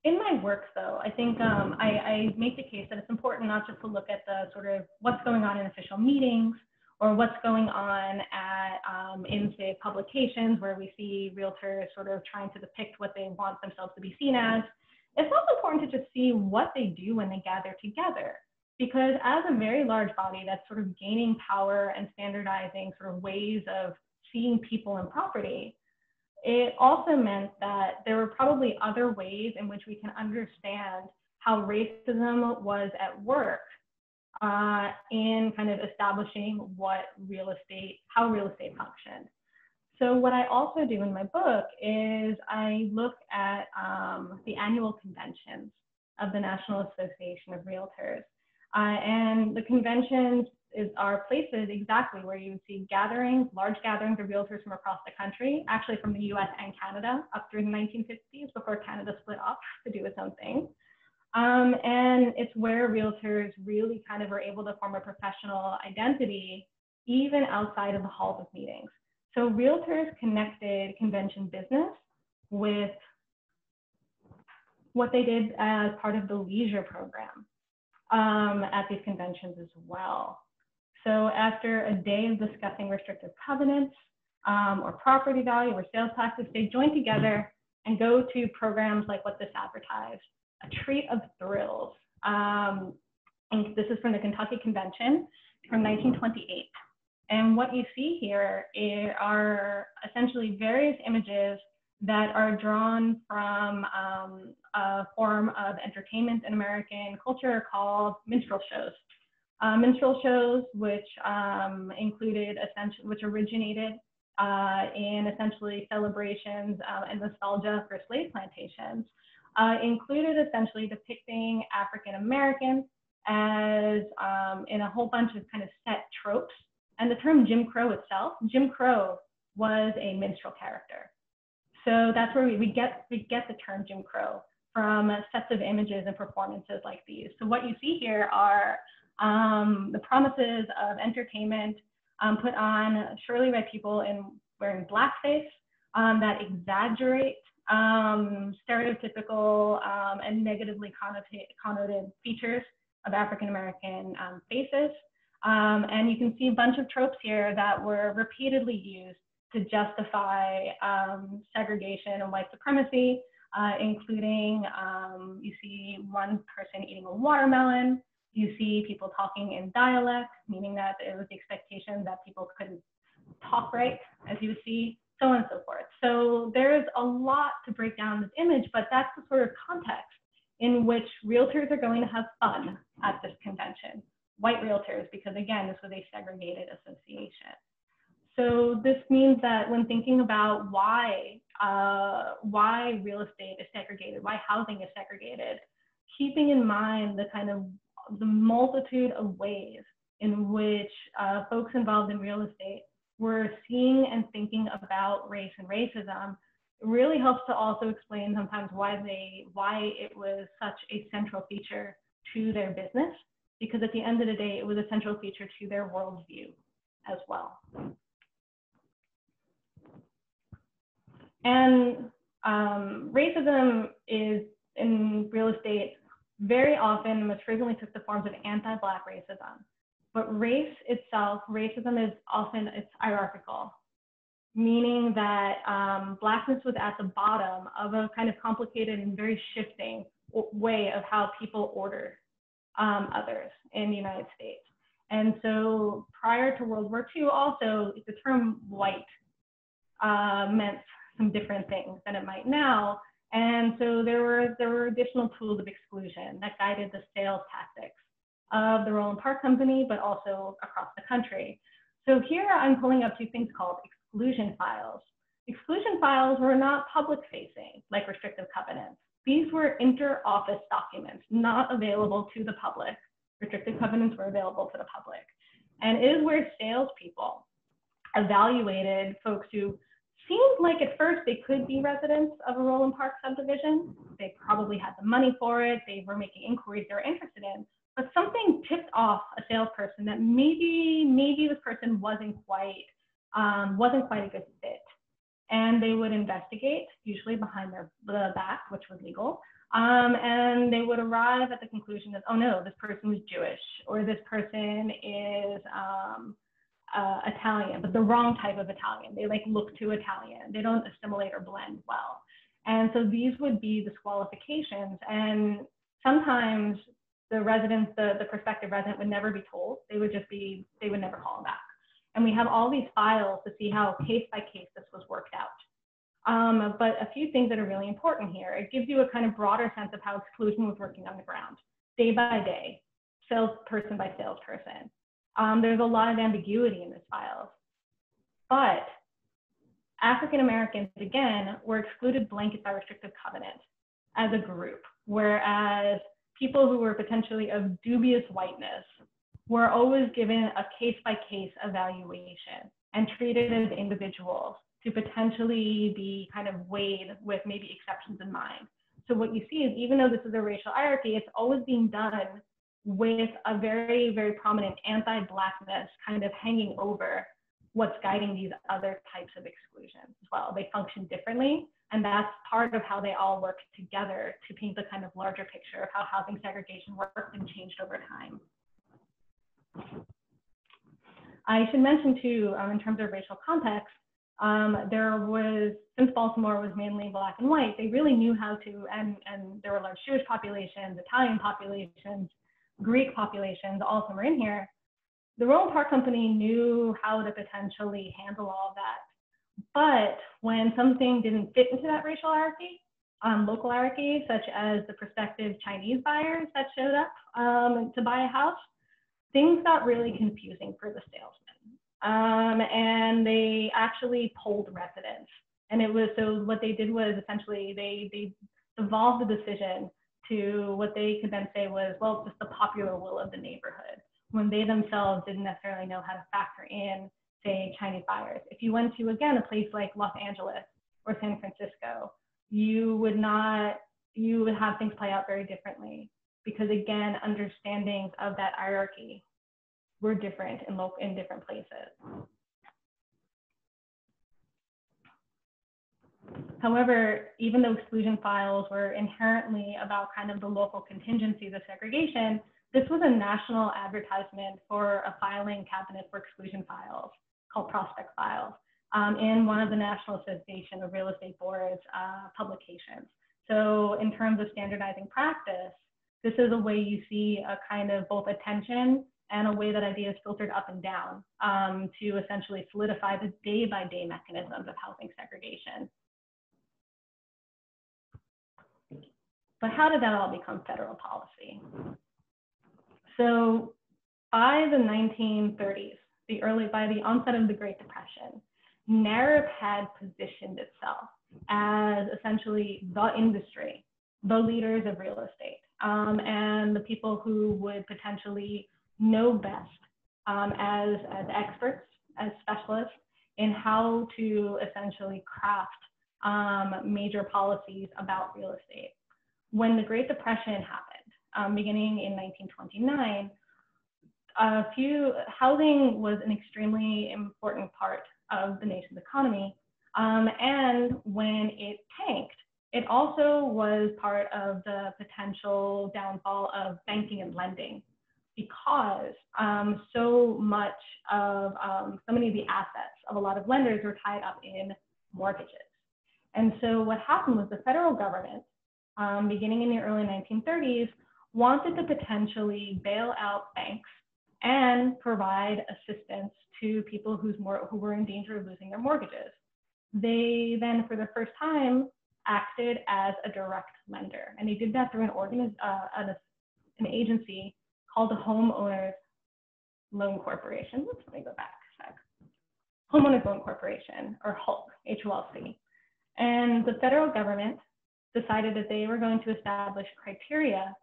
in my work, though, I think um, I, I, make the case that it's important not just to look at the sort of what's going on in official meetings or what's going on at um, in say publications where we see realtors sort of trying to depict what they want themselves to be seen as. It's also important to just see what they do when they gather together. Because as a very large body that's sort of gaining power and standardizing sort of ways of seeing people and property, it also meant that there were probably other ways in which we can understand how racism was at work uh, in kind of establishing what real estate, how real estate functioned. So what I also do in my book is I look at um, the annual conventions of the National Association of Realtors. Uh, and the conventions is are places exactly where you would see gatherings, large gatherings of realtors from across the country, actually from the US and Canada up through the 1950s before Canada split off to do its own thing. Um, and it's where realtors really kind of are able to form a professional identity even outside of the halls of meetings. So realtors connected convention business with what they did as part of the leisure program um, at these conventions as well. So after a day of discussing restrictive covenants um, or property value or sales taxes, they join together and go to programs like what this advertised, a treat of thrills. Um, and this is from the Kentucky Convention from 1928. And what you see here are essentially various images that are drawn from um, a form of entertainment in American culture called minstrel shows. uh, minstrel shows, which um, included essentially, which originated uh, in essentially celebrations um, and nostalgia for slave plantations, uh, included essentially depicting African Americans as um, in a whole bunch of kind of set tropes. And the term Jim Crow itself, Jim Crow was a minstrel character. So that's where we, we, get, we get the term Jim Crow from sets of images and performances like these. So what you see here are um, the promises of entertainment um, put on surely by people in wearing blackface um, that exaggerate um, stereotypical um, and negatively connoted features of African American um, and you can see a bunch of tropes here that were repeatedly used to justify segregation and white supremacy, uh, including um, you see one person eating a watermelon, you see people talking in dialect, meaning that it was the expectation that people couldn't talk right, as you would see, so on and so forth. So there's a lot to break down this image, but that's the sort of context in which realtors are going to have fun at this convention. White realtors, because again, this was a segregated association. So this means that when thinking about why, uh, why real estate is segregated, why housing is segregated, keeping in mind the kind of the multitude of ways in which uh, folks involved in real estate were seeing and thinking about race and racism really helps to also explain sometimes why they why it was such a central feature to their business because at the end of the day it was a central feature to their worldview as well and um, racism is in real estate very often most frequently took the forms of anti-black racism. But race itself, racism is often it's hierarchical, meaning that um, blackness was at the bottom of a kind of complicated and very shifting way of how people ordered um, others in the United States. And so prior to World War II, also the term white uh, meant some different things than it might now. And so there were, there were additional tools of exclusion that guided the sales tactics of the Roland Park Company, but also across the country. So here I'm pulling up two things called exclusion files. Exclusion files were not public facing like restrictive covenants. These were inter-office documents, not available to the public. Restricted covenants were available to the public. And it is where salespeople evaluated folks who seemed like at first they could be residents of a Roland Park subdivision. They probably had the money for it. They were making inquiries they were interested in. But something tipped off a salesperson that maybe maybe this person wasn't quite um, wasn't quite a good fit. And they would investigate, usually behind their the back, which was legal. Um, and they would arrive at the conclusion that, oh no, this person was Jewish, or this person is um, uh, Italian, but the wrong type of Italian. They like look too Italian. They don't assimilate or blend well. And so these would be disqualifications. And sometimes the residents, the, the prospective resident would never be told. They would just be, they would never call them back. And we have all these files to see how case by case this was worked out. Um, but a few things that are really important here. It gives you a kind of broader sense of how exclusion was working on the ground, day by day, salesperson by salesperson. Um, there's a lot of ambiguity in this files. But African Americans, again, were excluded blanket by restrictive covenant as a group, whereas people who were potentially of dubious whiteness were always given a case by case evaluation and treated as individuals to potentially be kind of weighed with maybe exceptions in mind. So what you see is even though this is a racial hierarchy, it's always being done with a very, very prominent anti-blackness kind of hanging over what's guiding these other types of exclusions as well. They function differently, and that's part of how they all work together to paint the kind of larger picture of how housing segregation worked and changed over time. I should mention too, um, in terms of racial context, um, there was, since Baltimore was mainly black and white, they really knew how to, and, and there were large Jewish populations, Italian populations, Greek populations, all of them in here, the Roland Park Company knew how to potentially handle all of that. But when something didn't fit into that racial hierarchy, um, local hierarchy, such as the prospective Chinese buyers that showed up um, to buy a house, things got really confusing for the salesman. Um, and they actually polled residents. And it was so what they did was essentially they, they evolved the decision to what they could then say was, well, just the popular will of the neighborhood, when they themselves didn't necessarily know how to factor in, say, Chinese buyers. If you went to, again, a place like Los Angeles or San Francisco, you would not, you would have things play out very differently because again, understandings of that hierarchy were different in, local, in different places. However, even though exclusion files were inherently about kind of the local contingencies of segregation, this was a national advertisement for a filing cabinet for exclusion files called Prospect Files um, in one of the National Association of Real Estate Boards uh, publications. So in terms of standardizing practice, this is a way you see a kind of both attention and a way that ideas filtered up and down um, to essentially solidify the day-by-day mechanisms of housing segregation. But how did that all become federal policy? So by the 1930s, the early, by the onset of the Great Depression, NAREB had positioned itself as essentially the industry, the leaders of real estate, um, and the people who would potentially know best um, as, as experts, as specialists in how to essentially craft um, major policies about real estate when the Great Depression happened, um, beginning in 1929, a few housing was an extremely important part of the nation's economy. Um, and when it tanked, it also was part of the potential downfall of banking and lending because um, so much of um, so many of the assets of a lot of lenders were tied up in mortgages. And so what happened was the federal government um, beginning in the early 1930s, wanted to potentially bail out banks and provide assistance to people who's more, who were in danger of losing their mortgages. They then, for the first time, acted as a direct lender, and they did that through an, organiz- uh, an, an agency called the Homeowners Loan Corporation. Let's let me go back a sec. Homeowners Loan Corporation, or HOLC, H-U-L-C. And the federal government decided that they were going to establish criteria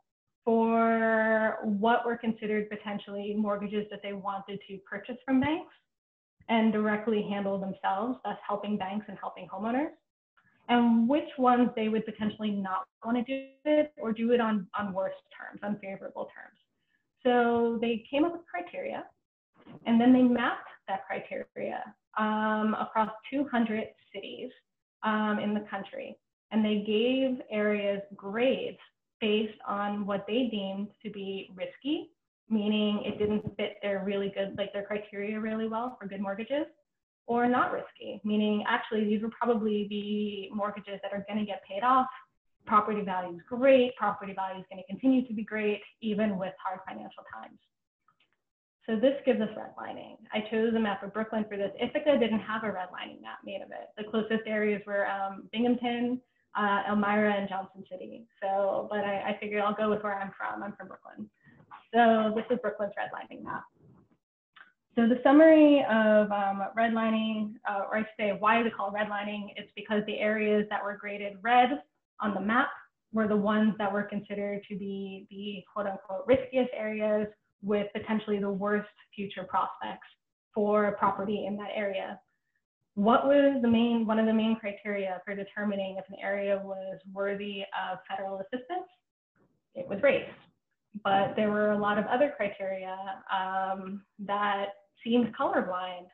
for what were considered potentially mortgages that they wanted to purchase from banks and directly handle themselves, thus helping banks and helping homeowners, and which ones they would potentially not want to do it or do it on, on worse terms, unfavorable terms. So they came up with criteria and then they mapped that criteria um, across 200 cities um, in the country and they gave areas grades based on what they deemed to be risky, meaning it didn't fit their really good, like their criteria really well for good mortgages, or not risky, meaning actually these would probably be mortgages that are going to get paid off. Property value is great. Property value is going to continue to be great, even with hard financial times. So this gives us redlining. I chose a map of Brooklyn for this. Ithaca didn't have a redlining map made of it. The closest areas were um, Binghamton, uh, Elmira and Johnson City. So, but I, I figured I'll go with where I'm from. I'm from Brooklyn. So this is Brooklyn's redlining map. So the summary of um, redlining, uh, or I should say why is it called redlining? It's because the areas that were graded red on the map were the ones that were considered to be the quote unquote riskiest areas with potentially the worst future prospects for property in that area what was the main one of the main criteria for determining if an area was worthy of federal assistance? It was race, but there were a lot of other criteria um, that seemed colorblind,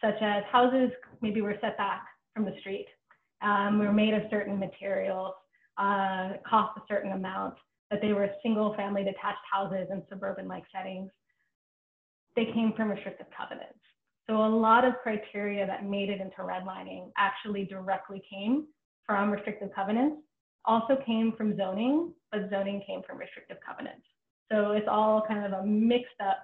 such as houses maybe were set back from the street, um, were made of certain materials, uh, cost a certain amount, that they were single family detached houses in suburban like settings. They came from restrictive covenants. So a lot of criteria that made it into redlining actually directly came from restrictive covenants, also came from zoning, but zoning came from restrictive covenants. So it's all kind of a mixed up,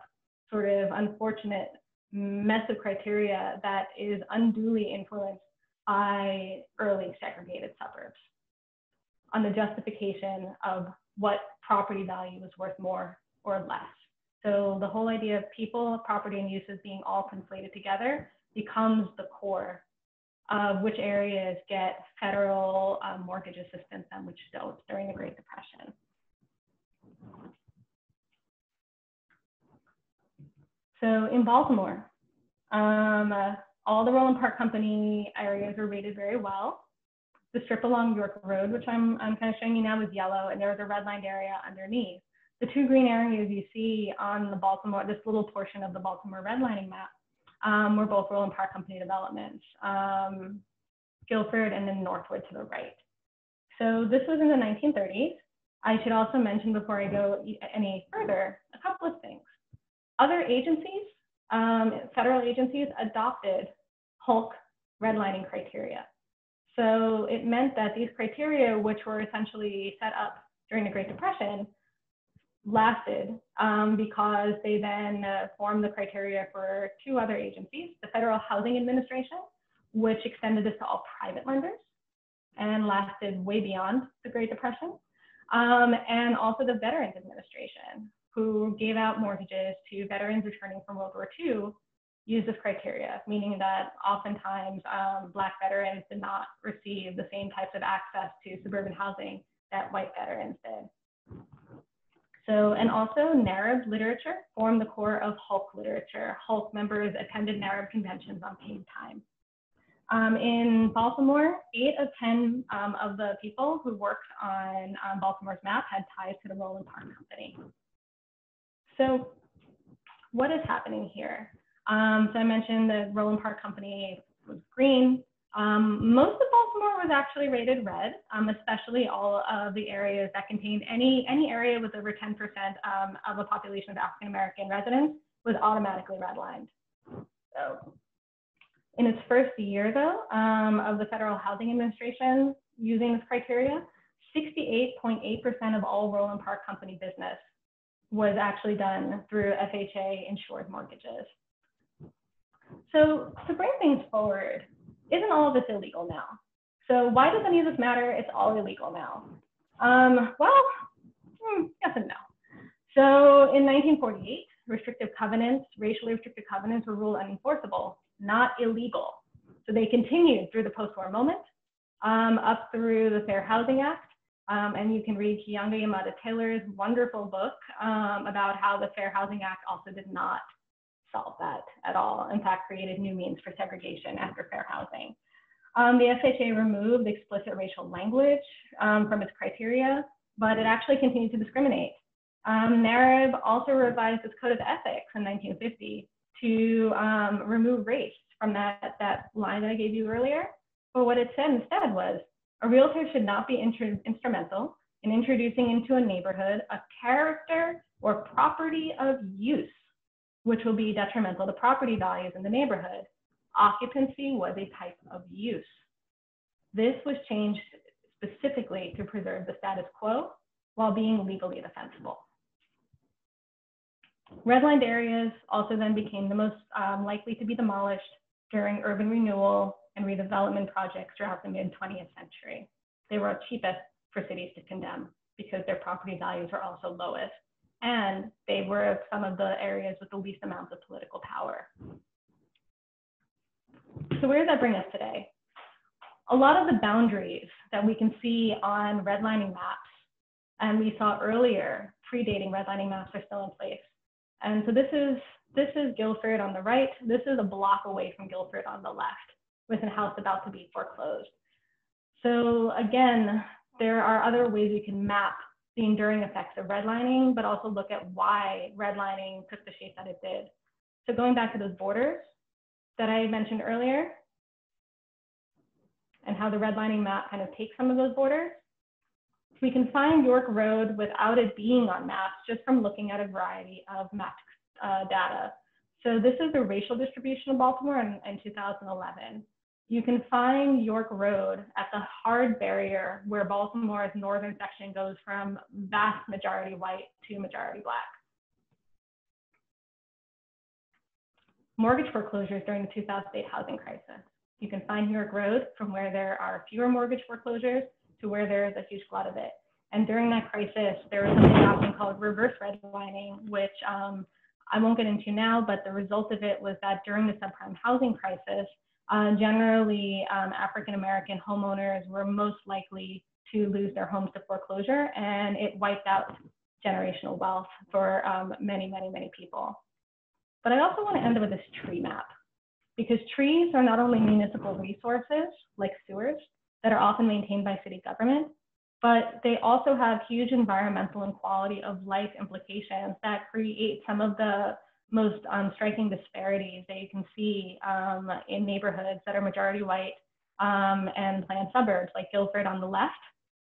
sort of unfortunate mess of criteria that is unduly influenced by early segregated suburbs on the justification of what property value is worth more or less. So the whole idea of people, property, and uses being all conflated together becomes the core of which areas get federal um, mortgage assistance and which don't during the Great Depression. So in Baltimore, um, uh, all the Roland Park Company areas are rated very well. The strip along York Road, which I'm, I'm kind of showing you now is yellow, and there's a redlined area underneath. The two green areas you see on the Baltimore, this little portion of the Baltimore redlining map, um, were both Roland Park Company developments, um, Guilford and then Northwood to the right. So this was in the 1930s. I should also mention before I go any further, a couple of things. Other agencies, um, federal agencies adopted HOLC redlining criteria. So it meant that these criteria, which were essentially set up during the Great Depression, lasted um, because they then uh, formed the criteria for two other agencies, the Federal Housing Administration, which extended this to all private lenders and lasted way beyond the Great Depression, um, and also the Veterans Administration, who gave out mortgages to veterans returning from World War II use this criteria, meaning that oftentimes um, Black veterans did not receive the same types of access to suburban housing that white veterans did. So, and also NAREB literature formed the core of HOLC literature. HOLC members attended NAREB conventions on paid time. Um, in Baltimore, eight of 10 um, of the people who worked on um, Baltimore's map had ties to the Roland Park Company. So what is happening here? Um, so I mentioned the Roland Park Company was green, um, most of Baltimore was actually rated red, um, especially all of the areas that contained any, any area with over 10% um, of a population of African American residents was automatically redlined. So in its first year though, um, of the Federal Housing Administration using this criteria, 68.8% of all Roland Park Company business was actually done through FHA insured mortgages. So to bring things forward, isn't all of this illegal now? So why does any of this matter? It's all illegal now. Um, well, hmm, yes and no. So in 1948, restrictive covenants, racially restrictive covenants were ruled unenforceable, not illegal. So they continued through the post-war moment, um, up through the Fair Housing Act. Um, and you can read Keeanga-Yamahtta Taylor's wonderful book um, about how the Fair Housing Act also did not solve that at all. In fact, created new means for segregation after fair housing. Um, the FHA removed explicit racial language um, from its criteria, but it actually continued to discriminate. Um, NAREB also revised its code of ethics in 1950 to um, remove race from that, that line that I gave you earlier. But what it said instead was, a realtor should not be instrumental in introducing into a neighborhood a character or property of use which will be detrimental to property values in the neighborhood. Occupancy was a type of use. This was changed specifically to preserve the status quo while being legally defensible. Redlined areas also then became the most um, likely to be demolished during urban renewal and redevelopment projects throughout the mid 20th century. They were cheapest for cities to condemn because their property values were also lowest and they were some of the areas with the least amounts of political power. So where does that bring us today? A lot of the boundaries that we can see on redlining maps, and we saw earlier, predating redlining maps are still in place. And so this is, this is Guilford on the right. This is a block away from Guilford on the left with a house about to be foreclosed. So again, there are other ways we can map the enduring effects of redlining, but also look at why redlining took the shape that it did. So going back to those borders that I mentioned earlier, and how the redlining map kind of takes some of those borders, we can find York Road without it being on maps just from looking at a variety of map uh, data. So this is the racial distribution of Baltimore in, in 2011 you can find York Road at the hard barrier where Baltimore's northern section goes from vast majority white to majority black. Mortgage foreclosures during the 2008 housing crisis. You can find York Road from where there are fewer mortgage foreclosures to where there is a huge glut of it. And during that crisis, there was something happening called reverse redlining, which um, I won't get into now, but the result of it was that during the subprime housing crisis, uh, generally um, African American homeowners were most likely to lose their homes to foreclosure, and it wiped out generational wealth for um, many, many, many people. But I also want to end with this tree map, because trees are not only municipal resources like sewers that are often maintained by city government, but they also have huge environmental and quality of life implications that create some of the most um, striking disparities that you can see um, in neighborhoods that are majority white um, and planned suburbs like Guilford on the left,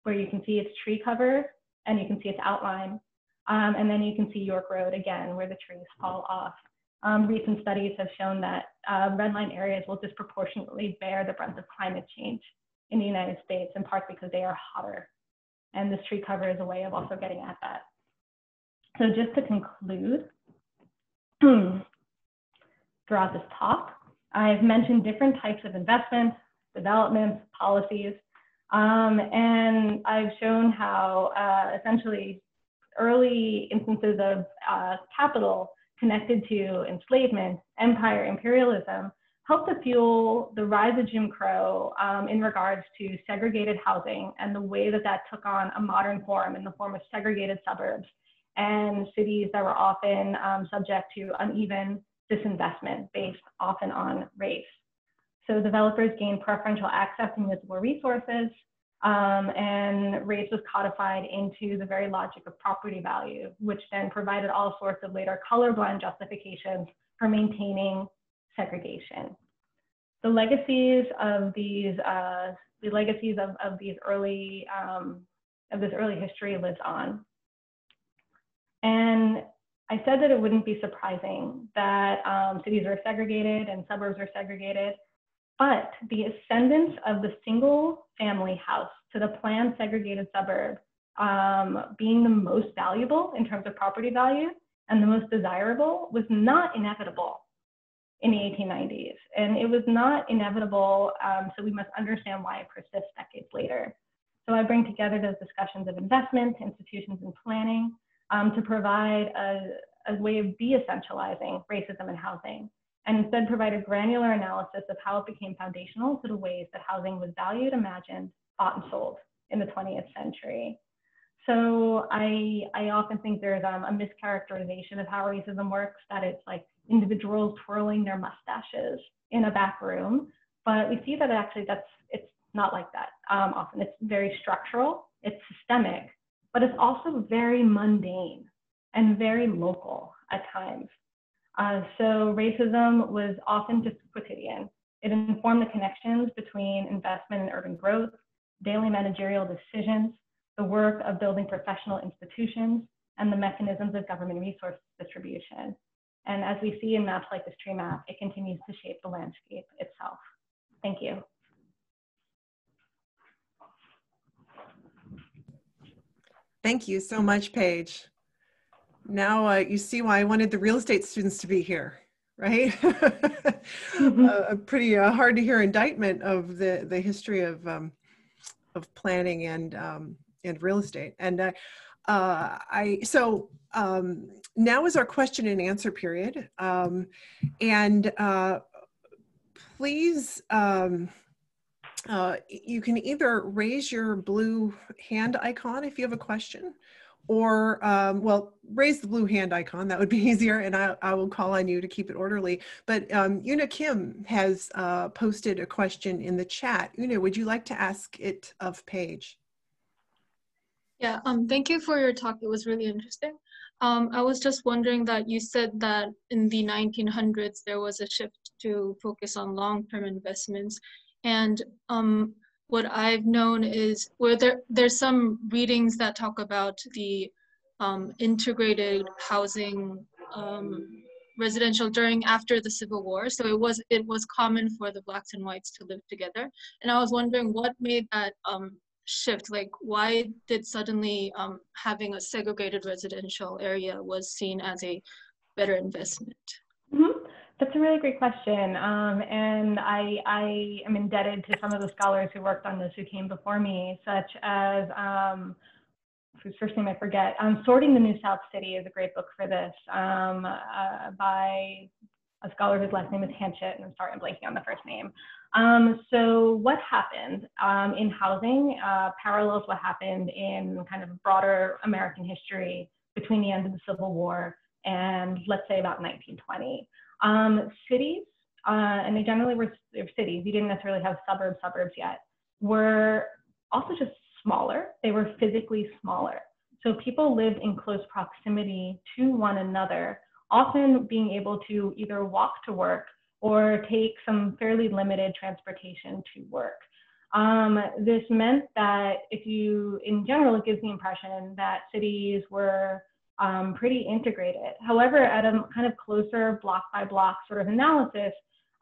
where you can see its tree cover and you can see its outline. Um, and then you can see York Road again, where the trees fall off. Um, recent studies have shown that uh, redline areas will disproportionately bear the brunt of climate change in the United States, in part because they are hotter and this tree cover is a way of also getting at that. So just to conclude, throughout this talk, I've mentioned different types of investments, developments, policies, um, and I've shown how uh, essentially early instances of uh, capital connected to enslavement, empire, imperialism helped to fuel the rise of Jim Crow um, in regards to segregated housing and the way that that took on a modern form in the form of segregated suburbs and cities that were often um, subject to uneven disinvestment based often on race. So developers gained preferential access to municipal resources um, and race was codified into the very logic of property value, which then provided all sorts of later colorblind justifications for maintaining segregation. The legacies of these, uh, the legacies of, of these early, um, of this early history lives on. And I said that it wouldn't be surprising that um, cities are segregated and suburbs are segregated, but the ascendance of the single family house to the planned segregated suburb um, being the most valuable in terms of property value and the most desirable was not inevitable in the 1890s. And it was not inevitable, um, so we must understand why it persists decades later. So I bring together those discussions of investment, institutions, and planning um, to provide a, a way of de-essentializing racism in housing, and instead provide a granular analysis of how it became foundational to the ways that housing was valued, imagined, bought, and sold in the 20th century. So I, I often think there's um, a mischaracterization of how racism works, that it's like individuals twirling their mustaches in a back room. But we see that actually that's it's not like that. Um, often it's very structural, it's systemic, but it's also very mundane and very local at times. Uh, so racism was often just quotidian. It informed the connections between investment and urban growth, daily managerial decisions, the work of building professional institutions, and the mechanisms of government resource distribution. And as we see in maps like this tree map, it continues to shape the landscape itself. Thank you. Thank you so much, Paige. Now uh, you see why I wanted the real estate students to be here, right? mm-hmm. a pretty uh, hard to hear indictment of the, the history of, um, of planning and, um, and real estate. And uh, uh, I, so um, now is our question and answer period. Um, and uh, please, um, uh, you can either raise your blue hand icon if you have a question, or, um, well, raise the blue hand icon. That would be easier, and I, I will call on you to keep it orderly. But um, Una Kim has uh, posted a question in the chat. Una, would you like to ask it of Paige? Yeah, um, thank you for your talk. It was really interesting. Um, I was just wondering that you said that in the 1900s there was a shift to focus on long-term investments, and um, what I've known is where there there's some readings that talk about the um, integrated housing um, residential during after the Civil War. So it was it was common for the blacks and whites to live together, and I was wondering what made that um, shift? Like, why did suddenly um, having a segregated residential area was seen as a better investment? That's a really great question. Um, and I, I am indebted to some of the scholars who worked on this who came before me, such as um, whose first name I forget. Um, Sorting the New South City is a great book for this um, uh, by a scholar whose last name is Hanchett, and I'm sorry, I'm blanking on the first name. Um, so what happened um, in housing uh, parallels what happened in kind of broader American history between the end of the Civil War and let's say about 1920. Um, cities, uh, and they generally were, cities, you didn't necessarily have suburbs, suburbs yet, were also just smaller. They were physically smaller. So people lived in close proximity to one another, often being able to either walk to work or take some fairly limited transportation to work. Um, this meant that if you, in general, it gives the impression that cities were um, pretty integrated. However, at a kind of closer block by block sort of analysis,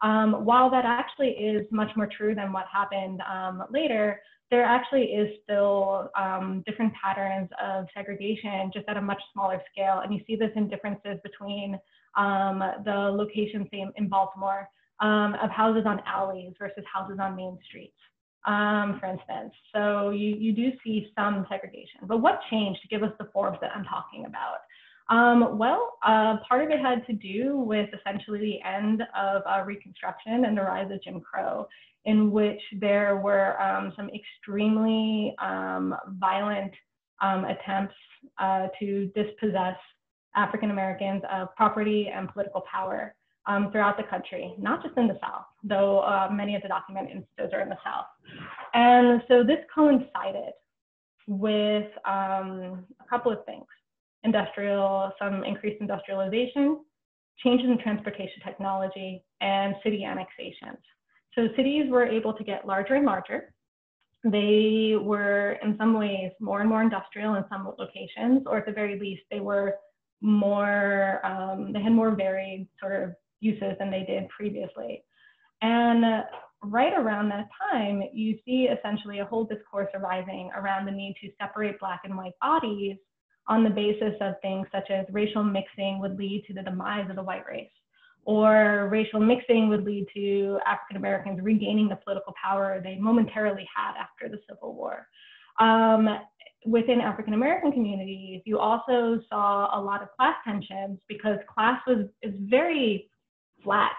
um, while that actually is much more true than what happened um, later, there actually is still um, different patterns of segregation just at a much smaller scale. And you see this in differences between um, the locations in, in Baltimore um, of houses on alleys versus houses on main streets, um, for instance. So you, you do see some segregation. But what changed to give us the Forbes that I'm talking about? Um, well, uh, part of it had to do with essentially the end of uh, Reconstruction and the rise of Jim Crow in which there were um, some extremely um, violent um, attempts uh, to dispossess African Americans of property and political power um, throughout the country, not just in the South, though uh, many of the documented instances are in the South. And so this coincided with um, a couple of things industrial, some increased industrialization, changes in transportation technology, and city annexations. So cities were able to get larger and larger. They were in some ways more and more industrial in some locations, or at the very least, they were more, um, they had more varied sort of uses than they did previously. And right around that time, you see essentially a whole discourse arising around the need to separate Black and white bodies on the basis of things such as racial mixing would lead to the demise of the white race or racial mixing would lead to African Americans regaining the political power they momentarily had after the Civil War. Um, within African American communities, you also saw a lot of class tensions because class was is very flat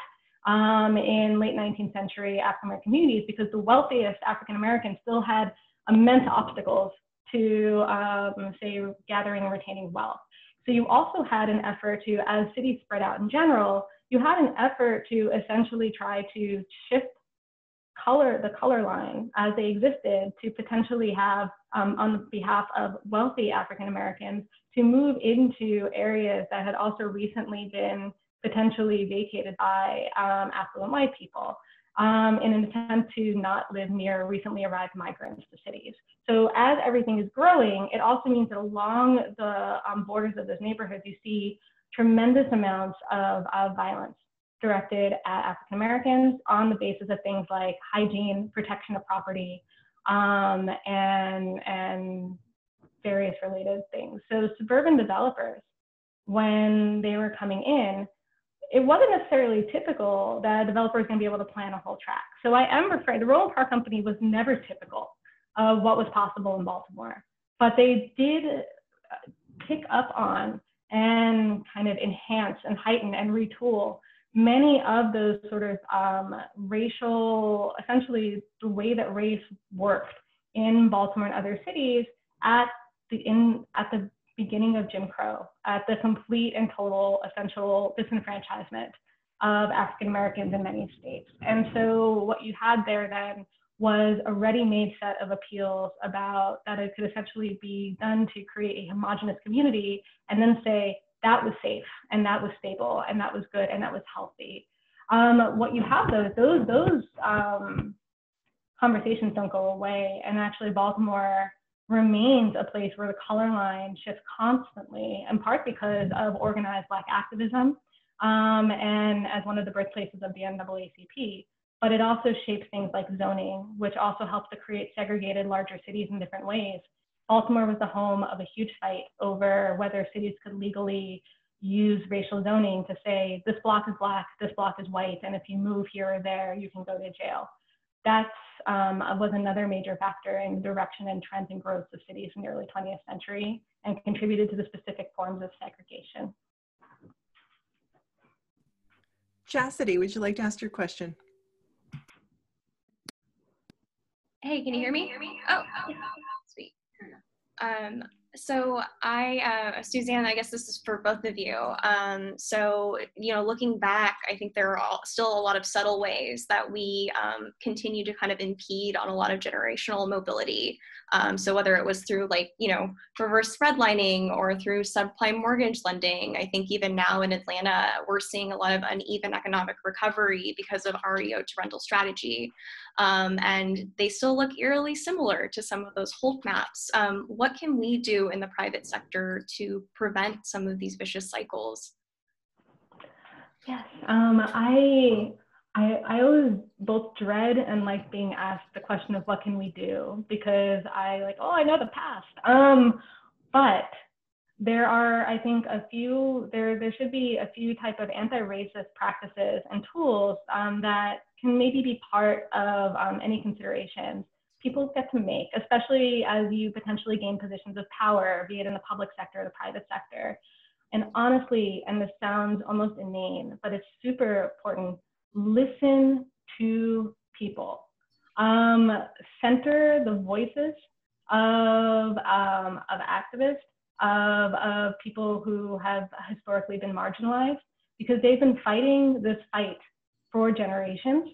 um, in late 19th century African American communities because the wealthiest African Americans still had immense obstacles to, um, say, gathering and retaining wealth. So you also had an effort to, as cities spread out in general, you had an effort to essentially try to shift color, the color line as they existed to potentially have, um, on behalf of wealthy African Americans, to move into areas that had also recently been potentially vacated by um, affluent white people um, in an attempt to not live near recently arrived migrants to cities. So as everything is growing, it also means that along the um, borders of those neighborhoods, you see tremendous amounts of, of violence directed at African Americans on the basis of things like hygiene, protection of property, um, and, and various related things. So suburban developers, when they were coming in, it wasn't necessarily typical that a developer is going to be able to plan a whole track. So I am afraid the Roland Park Company was never typical of what was possible in Baltimore, but they did uh, pick up on and kind of enhance and heighten and retool many of those sort of um, racial, essentially the way that race worked in Baltimore and other cities at the in at the beginning of Jim Crow, at the complete and total essential disenfranchisement of African Americans in many states. And so what you had there then was a ready-made set of appeals about that it could essentially be done to create a homogenous community and then say that was safe and that was stable and that was good and that was healthy. Um, what you have though, those, those um, conversations don't go away. And actually Baltimore remains a place where the color line shifts constantly, in part because of organized Black activism um, and as one of the birthplaces of the NAACP but it also shapes things like zoning, which also helps to create segregated larger cities in different ways. Baltimore was the home of a huge fight over whether cities could legally use racial zoning to say this block is black, this block is white, and if you move here or there, you can go to jail. That's um, was another major factor in the direction and trends and growth of cities in the early 20th century and contributed to the specific forms of segregation. Chastity, would you like to ask your question? Hey, can you hear me? Oh, sweet. Um, so I, uh, Suzanne, I guess this is for both of you. Um, so, you know, looking back, I think there are all, still a lot of subtle ways that we um, continue to kind of impede on a lot of generational mobility. Um, so whether it was through like, you know, reverse redlining or through subprime mortgage lending, I think even now in Atlanta, we're seeing a lot of uneven economic recovery because of REO to rental strategy. Um, and they still look eerily similar to some of those HOLC maps. Um, what can we do in the private sector to prevent some of these vicious cycles? Yes, um, I I, I always both dread and like being asked the question of what can we do because I like, oh, I know the past. Um, but there are, I think, a few, there, there should be a few type of anti-racist practices and tools um, that can maybe be part of um, any considerations people get to make, especially as you potentially gain positions of power, be it in the public sector or the private sector. And honestly, and this sounds almost inane, but it's super important listen to people. Um, center the voices of, um, of activists, of, of people who have historically been marginalized, because they've been fighting this fight for generations.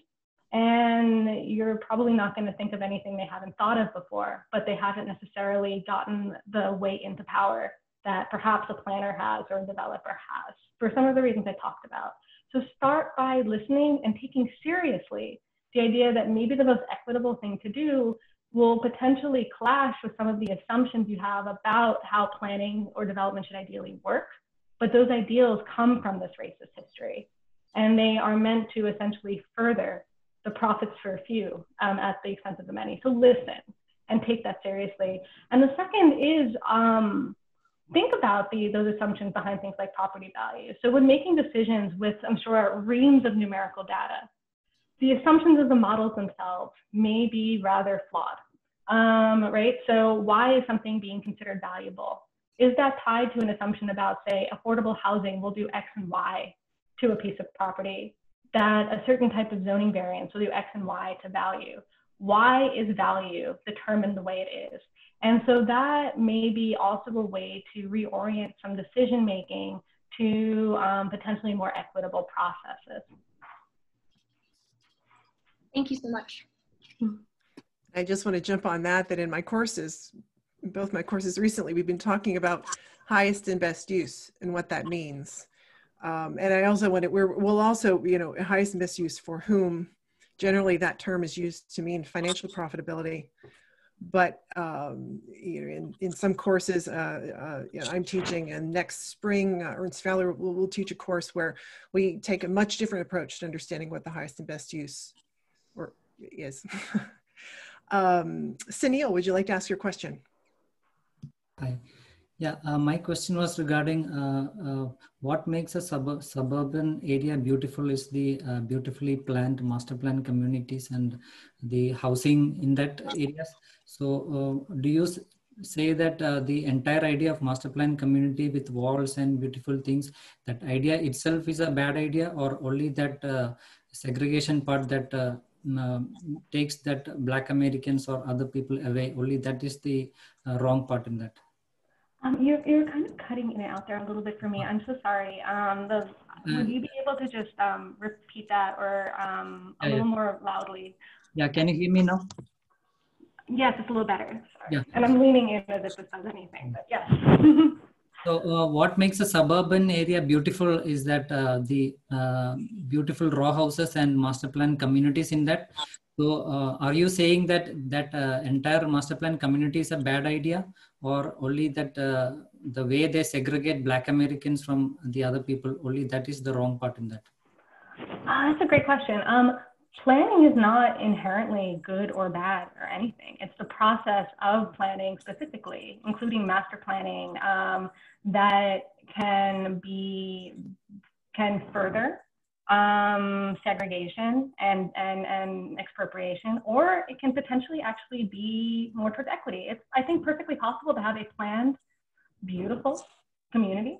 And you're probably not going to think of anything they haven't thought of before, but they haven't necessarily gotten the weight into power that perhaps a planner has or a developer has for some of the reasons I talked about. So start by listening and taking seriously the idea that maybe the most equitable thing to do will potentially clash with some of the assumptions you have about how planning or development should ideally work. But those ideals come from this racist history, and they are meant to essentially further the profits for a few um, at the expense of the many. So listen and take that seriously. And the second is um, think about the, those assumptions behind things like property values. So when making decisions with, I'm sure, reams of numerical data, the assumptions of the models themselves may be rather flawed, um, right? So why is something being considered valuable? Is that tied to an assumption about, say, affordable housing will do X and Y to a piece of property, that a certain type of zoning variance will do X and Y to value? Why is value determined the way it is? And so that may be also a way to reorient some decision making to um, potentially more equitable processes. Thank you so much. I just want to jump on that, that in my courses, both my courses recently, we've been talking about highest and best use and what that means. Um, and I also want to, we're, we'll also, you know, highest misuse for whom generally that term is used to mean financial profitability but um, you know, in, in some courses, uh, uh, you know, I'm teaching, and next spring, uh, Ernst Fowler will, will teach a course where we take a much different approach to understanding what the highest and best use or is. um, Sunil, would you like to ask your question? Hi. Yeah, uh, my question was regarding uh, uh, what makes a sub suburban area beautiful is the uh, beautifully planned master plan communities and the housing in that areas. So uh, do you say that uh, the entire idea of master plan community with walls and beautiful things, that idea itself is a bad idea or only that segregation part that takes that black Americans or other people away, only that is the wrong part in that? Um, you're, you're kind of cutting in and out there a little bit for me. I'm so sorry. Um, the, would you be able to just um, repeat that or um, a yeah, little yeah. more loudly? Yeah, can you hear me now? Yes, it's a little better. Sorry. Yeah. And I'm leaning in as if this does anything, but yes. so uh, what makes a suburban area beautiful is that uh, the uh, beautiful row houses and master plan communities in that. So uh, are you saying that that uh, entire master plan community is a bad idea or only that uh, the way they segregate black Americans from the other people, only that is the wrong part in that? that's a great question. Um, planning is not inherently good or bad or anything. It's the process of planning specifically, including master planning, um, that can be can further um, segregation and, and, and expropriation, or it can potentially actually be more towards equity. It's, I think, perfectly possible to have a planned, beautiful community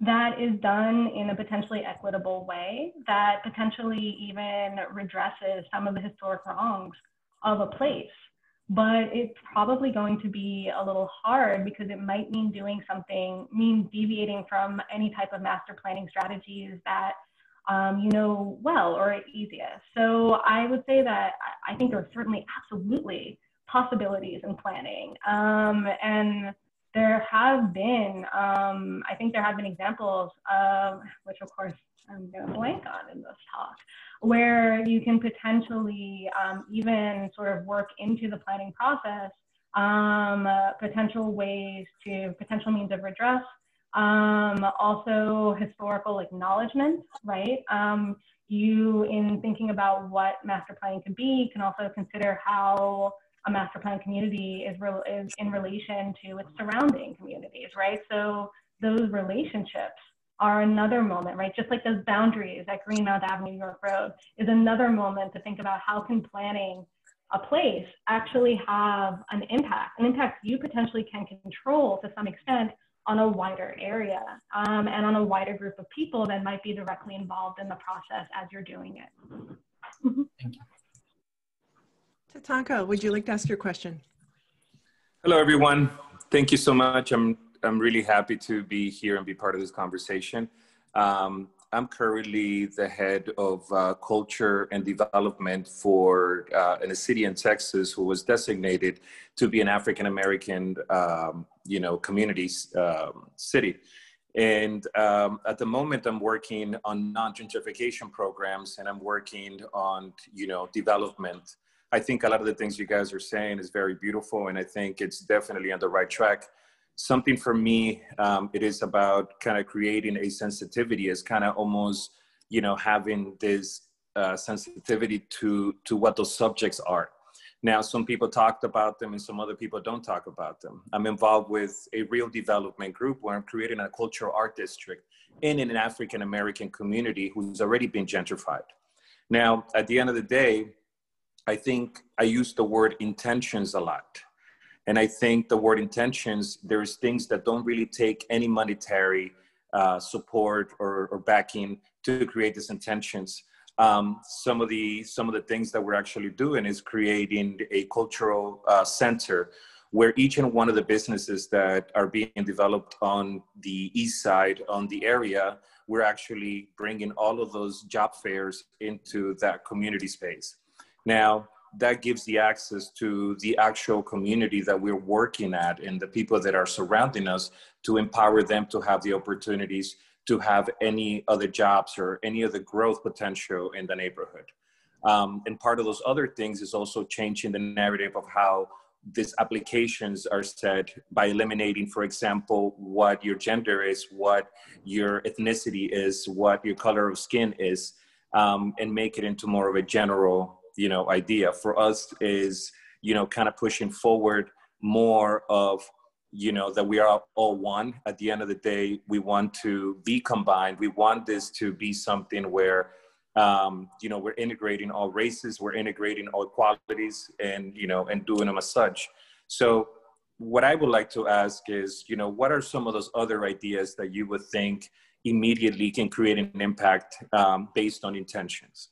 that is done in a potentially equitable way that potentially even redresses some of the historic wrongs of a place. But it's probably going to be a little hard because it might mean doing something, mean deviating from any type of master planning strategies that um, you know well or easiest. So I would say that I think there are certainly absolutely possibilities in planning. Um, and there have been, um, I think there have been examples of, which of course I'm going to blank on in this talk, where you can potentially um, even sort of work into the planning process um, uh, potential ways to potential means of redress, um, also historical acknowledgement, right? Um, you, in thinking about what master planning can be, can also consider how a master plan community is, re- is in relation to its surrounding communities, right? So those relationships are another moment, right? Just like those boundaries at Greenmount Avenue, York Road is another moment to think about how can planning a place actually have an impact, an impact you potentially can control to some extent on a wider area um, and on a wider group of people that might be directly involved in the process as you're doing it. Thank you. Tatanka, would you like to ask your question? Hello, everyone. Thank you so much. I'm, I'm really happy to be here and be part of this conversation. Um, I'm currently the head of uh, culture and development for uh, in a city in Texas who was designated to be an African American, um, you know, community um, city. And um, at the moment, I'm working on non-gentrification programs, and I'm working on, you know, development I think a lot of the things you guys are saying is very beautiful, and I think it's definitely on the right track. Something for me, um, it is about kind of creating a sensitivity, is kind of almost, you know, having this uh, sensitivity to to what those subjects are. Now, some people talked about them, and some other people don't talk about them. I'm involved with a real development group where I'm creating a cultural art district in an African American community who's already been gentrified. Now, at the end of the day, I think I use the word intentions a lot. And I think the word intentions, there's things that don't really take any monetary uh, support or, or, backing to create these intentions. Um, some of the some of the things that we're actually doing is creating a cultural uh, center where each and one of the businesses that are being developed on the east side on the area we're actually bringing all of those job fairs into that community space now, that gives the access to the actual community that we're working at and the people that are surrounding us to empower them to have the opportunities to have any other jobs or any other growth potential in the neighborhood. Um, and part of those other things is also changing the narrative of how these applications are set by eliminating, for example, what your gender is, what your ethnicity is, what your color of skin is, um, and make it into more of a general you know idea. For us is you know kind of pushing forward more of you know that we are all one. At the end of the day we want to be combined. We want this to be something where um, you know we're integrating all races we're integrating all qualities and you know and doing them as such. So what i would like to ask is you know what are some of those other ideas that you would think immediately can create an impact um, based on intentions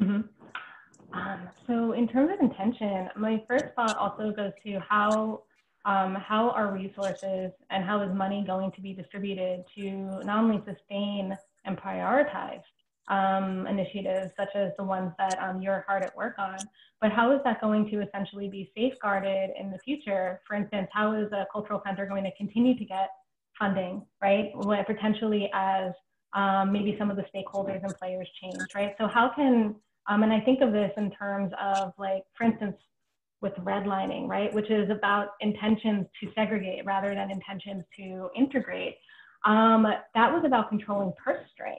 Mm-hmm. Um, so in terms of intention, my first thought also goes to how um, how are resources and how is money going to be distributed to not only sustain and prioritize um, initiatives such as the ones that um, you're hard at work on, but how is that going to essentially be safeguarded in the future? For instance, how is a cultural center going to continue to get funding, right? Potentially as um, maybe some of the stakeholders and players change, right? So how can um, and I think of this in terms of like, for instance, with redlining, right, which is about intentions to segregate rather than intentions to integrate. Um, that was about controlling purse strings.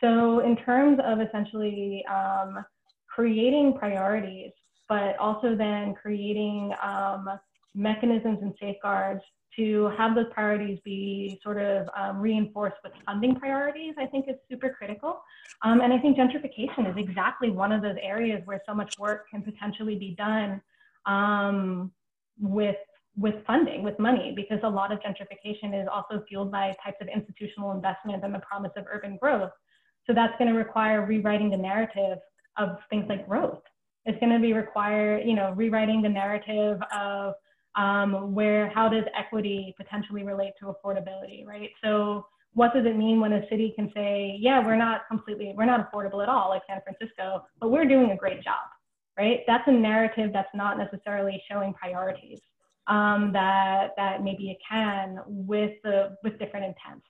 So in terms of essentially um, creating priorities, but also then creating um, mechanisms and safeguards to have those priorities be sort of um, reinforced with funding priorities, I think is super critical. Um, and I think gentrification is exactly one of those areas where so much work can potentially be done um, with with funding, with money, because a lot of gentrification is also fueled by types of institutional investment and the promise of urban growth. So that's going to require rewriting the narrative of things like growth. It's going to be require, you know, rewriting the narrative of um, where how does equity potentially relate to affordability, right? So what does it mean when a city can say, yeah, we're not completely, we're not affordable at all, like San Francisco, but we're doing a great job, right? That's a narrative that's not necessarily showing priorities um, that that maybe it can with the with different intents.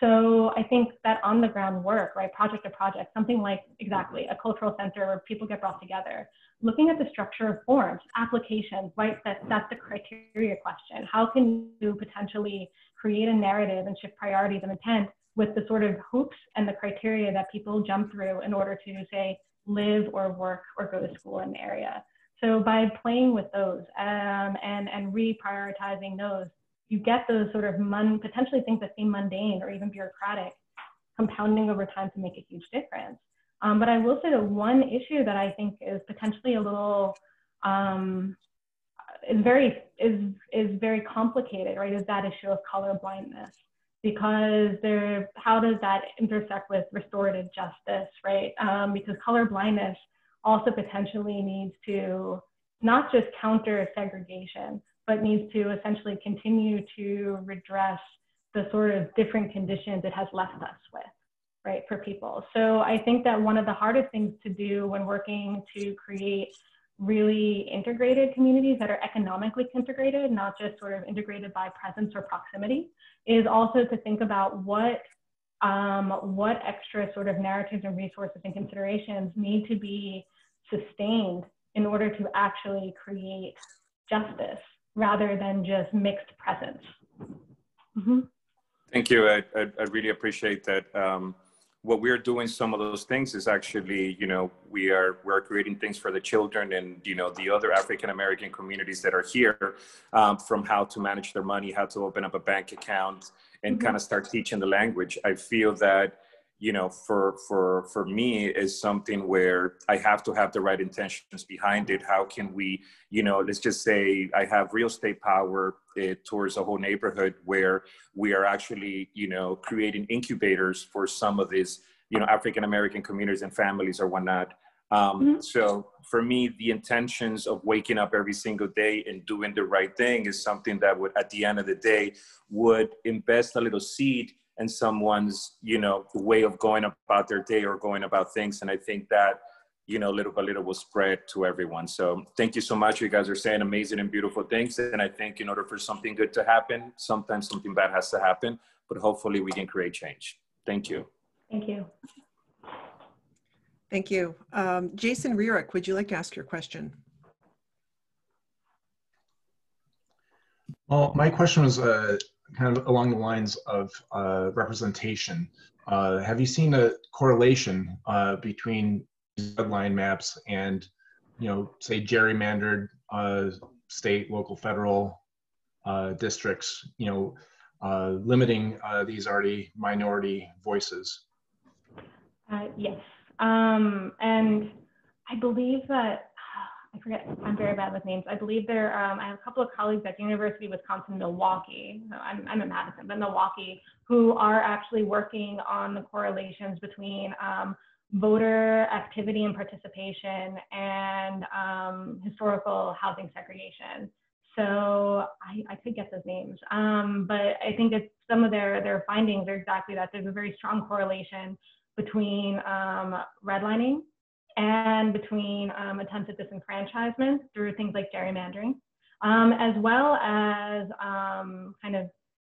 So I think that on the ground work, right, project to project, something like exactly a cultural center where people get brought together, looking at the structure of forms, applications, right, that, that's the criteria question. How can you potentially create a narrative and shift priorities and intent with the sort of hoops and the criteria that people jump through in order to say live or work or go to school in the area. So by playing with those um, and, and reprioritizing those, you get those sort of potentially things that seem mundane or even bureaucratic compounding over time to make a huge difference. Um, but I will say that one issue that I think is potentially a little um, is very is is very complicated, right? Is that issue of color blindness because there how does that intersect with restorative justice, right? Um, because color blindness also potentially needs to not just counter segregation, but needs to essentially continue to redress the sort of different conditions it has left us with, right, for people. So I think that one of the hardest things to do when working to create really integrated communities that are economically integrated, not just sort of integrated by presence or proximity, is also to think about what um, what extra sort of narratives and resources and considerations need to be sustained in order to actually create justice rather than just mixed presence. Mm-hmm. Thank you. I, I, I, really appreciate that. Um, what we're doing, some of those things is actually, you know, we are we're creating things for the children and you know the other African American communities that are here, um, from how to manage their money, how to open up a bank account, and mm-hmm. kind of start teaching the language. I feel that you know for for for me is something where i have to have the right intentions behind it how can we you know let's just say i have real estate power uh, towards a whole neighborhood where we are actually you know creating incubators for some of these you know african american communities and families or whatnot um, mm-hmm. so for me the intentions of waking up every single day and doing the right thing is something that would at the end of the day would invest a little seed and someone's you know way of going about their day or going about things. And i think that you know little by little will spread to everyone. So thank you so much. You guys are saying amazing and beautiful things. And i think in order for something good to happen sometimes something bad has to happen. But hopefully we can create change. Thank you. Thank you. Thank you. Um, jason Rierick, would you like to ask your question? Well my question was uh, kind of along the lines of uh, representation. Uh, have you seen a correlation uh, between red line maps and, you know, say gerrymandered uh, state, local, federal uh, districts, you know, uh, limiting these already minority voices? yes. Um, and I believe that I forget, I'm very bad with names. I believe there, um, I have a couple of colleagues at the University of Wisconsin Milwaukee, I'm, I'm in Madison, but Milwaukee, who are actually working on the correlations between um, voter activity and participation and um, historical housing segregation. So I, I could get those names, um, but I think it's some of their, their findings are exactly that. There's a very strong correlation between um, redlining and between um, at disenfranchisement through things like gerrymandering, um, as well as um, kind of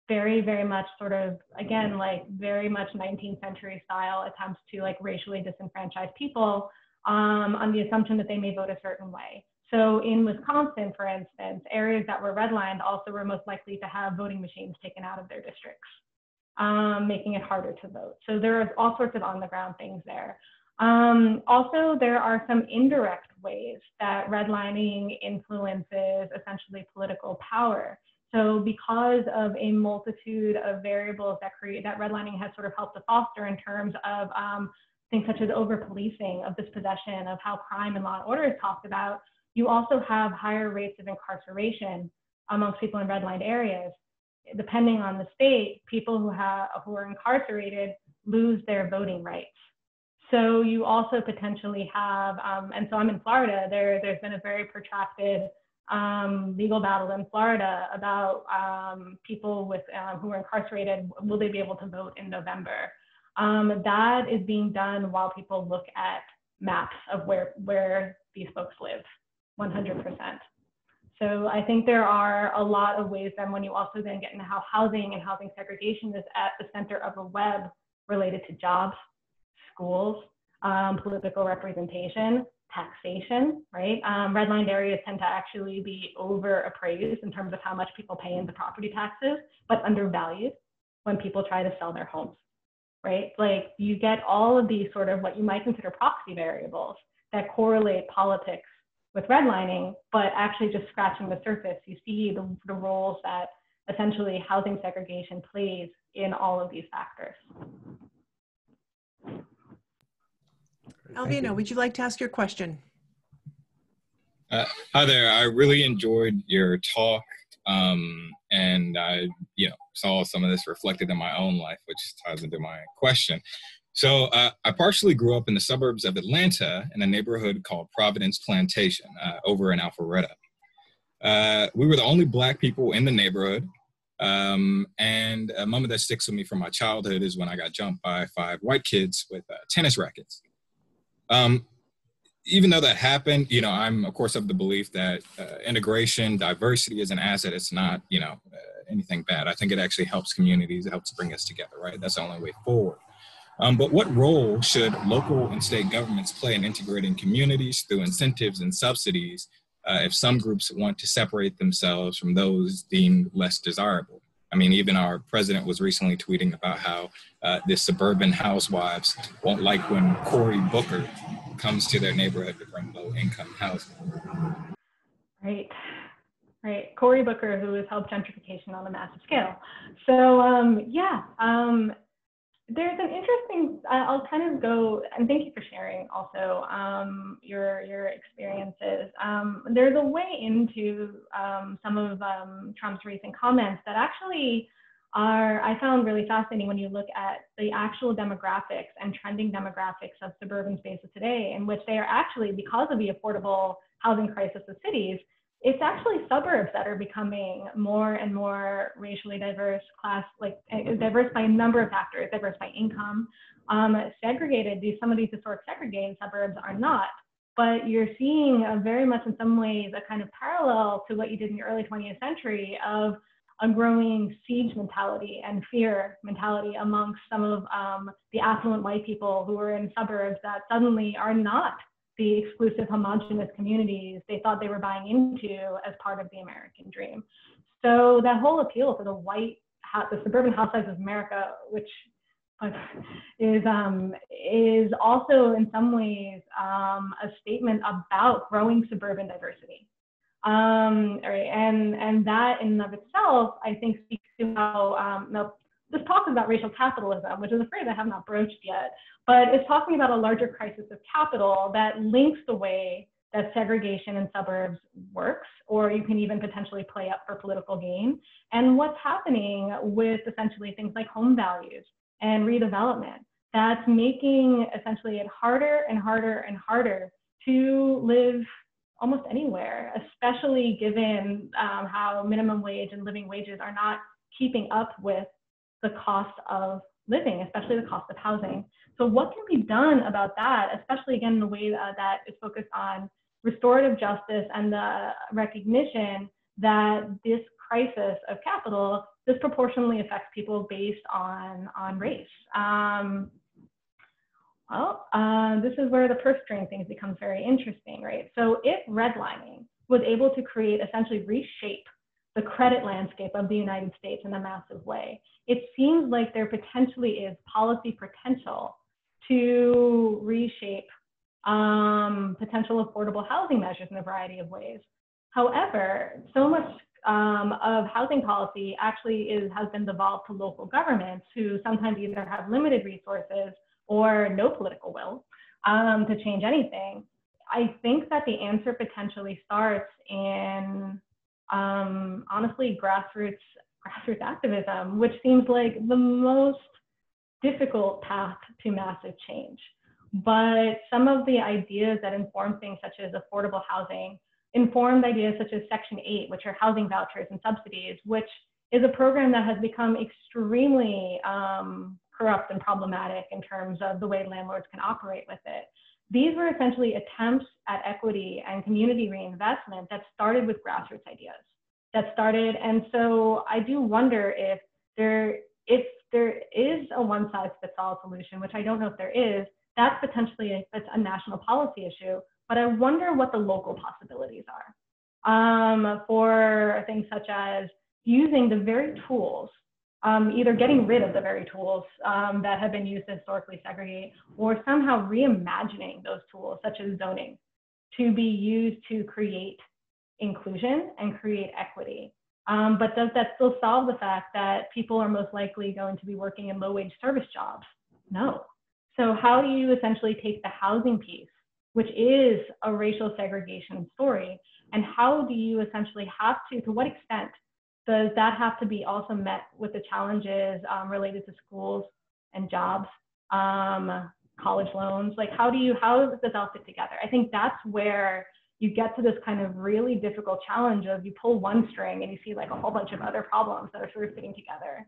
very, very much sort of, again, like very much 19th century style attempts to like racially disenfranchise people um, on the assumption that they may vote a certain way. So in Wisconsin, for instance, areas that were redlined also were most likely to have voting machines taken out of their districts, um, making it harder to vote. So there are all sorts of on the ground things there. Um, also, there are some indirect ways that redlining influences essentially political power. So because of a multitude of variables that create that redlining has sort of helped to foster in terms of um, things such as over policing of dispossession, of how crime and law and order is talked about, you also have higher rates of incarceration amongst people in redlined areas. Depending on the state, people who have who are incarcerated lose their voting rights. So you also potentially have, um, and so I'm in Florida. There, there's been a very protracted um, legal battle in Florida about um, people with um, who are incarcerated. Will they be able to vote in November? Um, that is being done while people look at maps of where where these folks live, 100%. So I think there are a lot of ways then when you also then get into how housing and housing segregation is at the center of a web related to jobs, schools, um, political representation, taxation, right? Um, redlined areas tend to actually be over appraised in terms of how much people pay into property taxes, but undervalued when people try to sell their homes, right? Like you get all of these sort of what you might consider proxy variables that correlate politics with redlining, but actually just scratching the surface, you see the, the roles that essentially housing segregation plays in all of these factors. Alvina, would you like to ask your question? Uh, hi there. I really enjoyed your talk, um, and I, you know, saw some of this reflected in my own life, which ties into my question. So uh, I partially grew up in the suburbs of Atlanta in a neighborhood called Providence Plantation uh, over in Alpharetta. Uh, we were the only black people in the neighborhood. Um, and a moment that sticks with me from my childhood is when I got jumped by five white kids with uh, tennis rackets. Um, even though that happened, you know, I'm of course of the belief that uh, integration, diversity is an asset. It's not, you know, uh, anything bad. I think it actually helps communities. It helps bring us together, right? That's the only way forward. Um, but what role should local and state governments play in integrating communities through incentives and subsidies uh, if some groups want to separate themselves from those deemed less desirable? I mean, even our president was recently tweeting about how uh, the suburban housewives won't like when Cory Booker comes to their neighborhood to bring low income housing. Right, right. Cory Booker, who has helped gentrification on a massive scale. So, um, yeah, um, there's an interesting i'll kind of go and thank you for sharing also um, your your experiences. Um, there's a way into um, some of um, trump's recent comments that actually are i found really fascinating when you look at the actual demographics and trending demographics of suburban spaces today in which they are actually because of the affordable housing crisis of cities it's actually suburbs that are becoming more and more racially diverse, class like eh, diverse by a number of factors, diverse by income, um, segregated. These some of these historic segregated suburbs are not, but you're seeing very much in some ways a kind of parallel to what you did in the early 20th century of a growing siege mentality and fear mentality amongst some of um, the affluent white people who are in suburbs that suddenly are not the exclusive homogenous communities they thought they were buying into as part of the American dream. So that whole appeal for the white, the suburban housewives of America, which is um, is also in some ways um, a statement about growing suburban diversity. Um, and and that in and of itself, I think speaks to how um, is about racial capitalism, which is a phrase I have not broached yet, but it's talking about a larger crisis of capital that links the way that segregation in suburbs works, or you can even potentially play up for political gain, and what's happening with essentially things like home values and redevelopment. That's making essentially it harder and harder and harder to live almost anywhere, especially given um, how minimum wage and living wages are not keeping up with the cost of living, especially the cost of housing. So what can be done about that, especially again in a way that, that is focused on restorative justice and the recognition that this crisis of capital disproportionately affects people based on, on race. Um, well, uh, this is where the purse string things becomes very interesting, right? So if redlining was able to create, essentially reshape the credit landscape of the United States in a massive way. It seems like there potentially is policy potential to reshape um, potential affordable housing measures in a variety of ways. However, so much um, of housing policy actually is, has been devolved to local governments who sometimes either have limited resources or no political will um, to change anything. I think that the answer potentially starts in um, honestly grassroots grassroots activism, which seems like the most difficult path to massive change. But some of the ideas that inform things such as affordable housing informed ideas such as Section 8, which are housing vouchers and subsidies, which is a program that has become extremely um, corrupt and problematic in terms of the way landlords can operate with it. These were essentially attempts at equity and community reinvestment that started with grassroots ideas. That started, and so I do wonder if there, if there is a one-size-fits-all solution, which I don't know if there is, that's potentially a, that's a national policy issue but I wonder what the local possibilities are um, for things such as using the very tools, um, either getting rid of the very tools um, that have been used to historically segregate, or somehow reimagining those tools, such as zoning, to be used to create inclusion and create equity. Um, but does that still solve the fact that people are most likely going to be working in low wage service jobs? No. So how do you essentially take the housing piece which is a racial segregation story. And how do you essentially have to, to what extent does that have to be also met with the challenges um, related to schools and jobs, um, college loans? Like how do you, how does this all fit together? I think that's where you get to this kind of really difficult challenge of you pull one string and you see like a whole bunch of other problems that are sort of fitting together.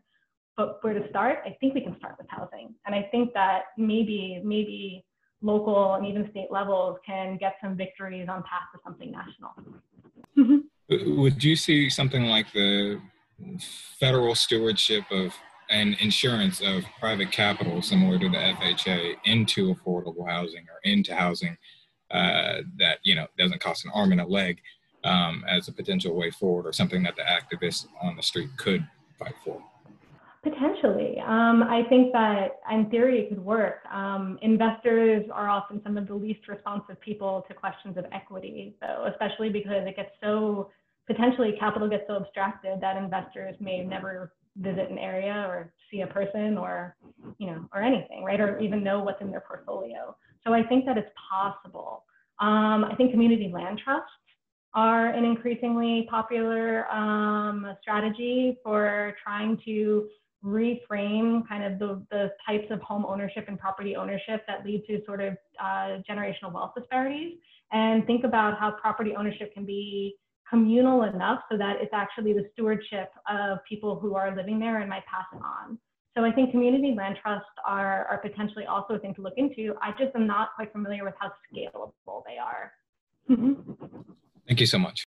But where to start? I think we can start with housing. And I think that maybe, maybe local and even state levels can get some victories on path to something national. Would you see something like the federal stewardship of and insurance of private capital, similar to the FHA, into affordable housing or into housing uh, that you know doesn't cost an arm and a leg um, as a potential way forward, or something that the activists on the street could fight for? Potentially. Um, I think that in theory it could work. Um, investors are often some of the least responsive people to questions of equity, though, especially because it gets so potentially capital gets so abstracted that investors may never visit an area or see a person or you know or anything right? Or even know what's in their portfolio. So i think that it's possible. Um, i think community land trusts are an increasingly popular um, strategy for trying to reframe kind of the, the types of home ownership and property ownership that lead to sort of uh, generational wealth disparities. And think about how property ownership can be communal enough so that it's actually the stewardship of people who are living there and might pass it on. So I think community land trusts are, are potentially also a thing to look into. I just am not quite familiar with how scalable they are. Thank you so much.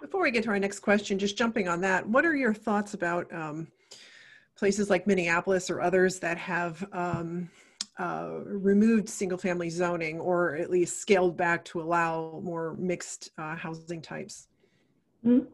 Before we get to our next question, just jumping on that, what are your thoughts about um, places like Minneapolis or others that have um, uh, removed single family zoning or at least scaled back to allow more mixed uh, housing types? Mm-hmm.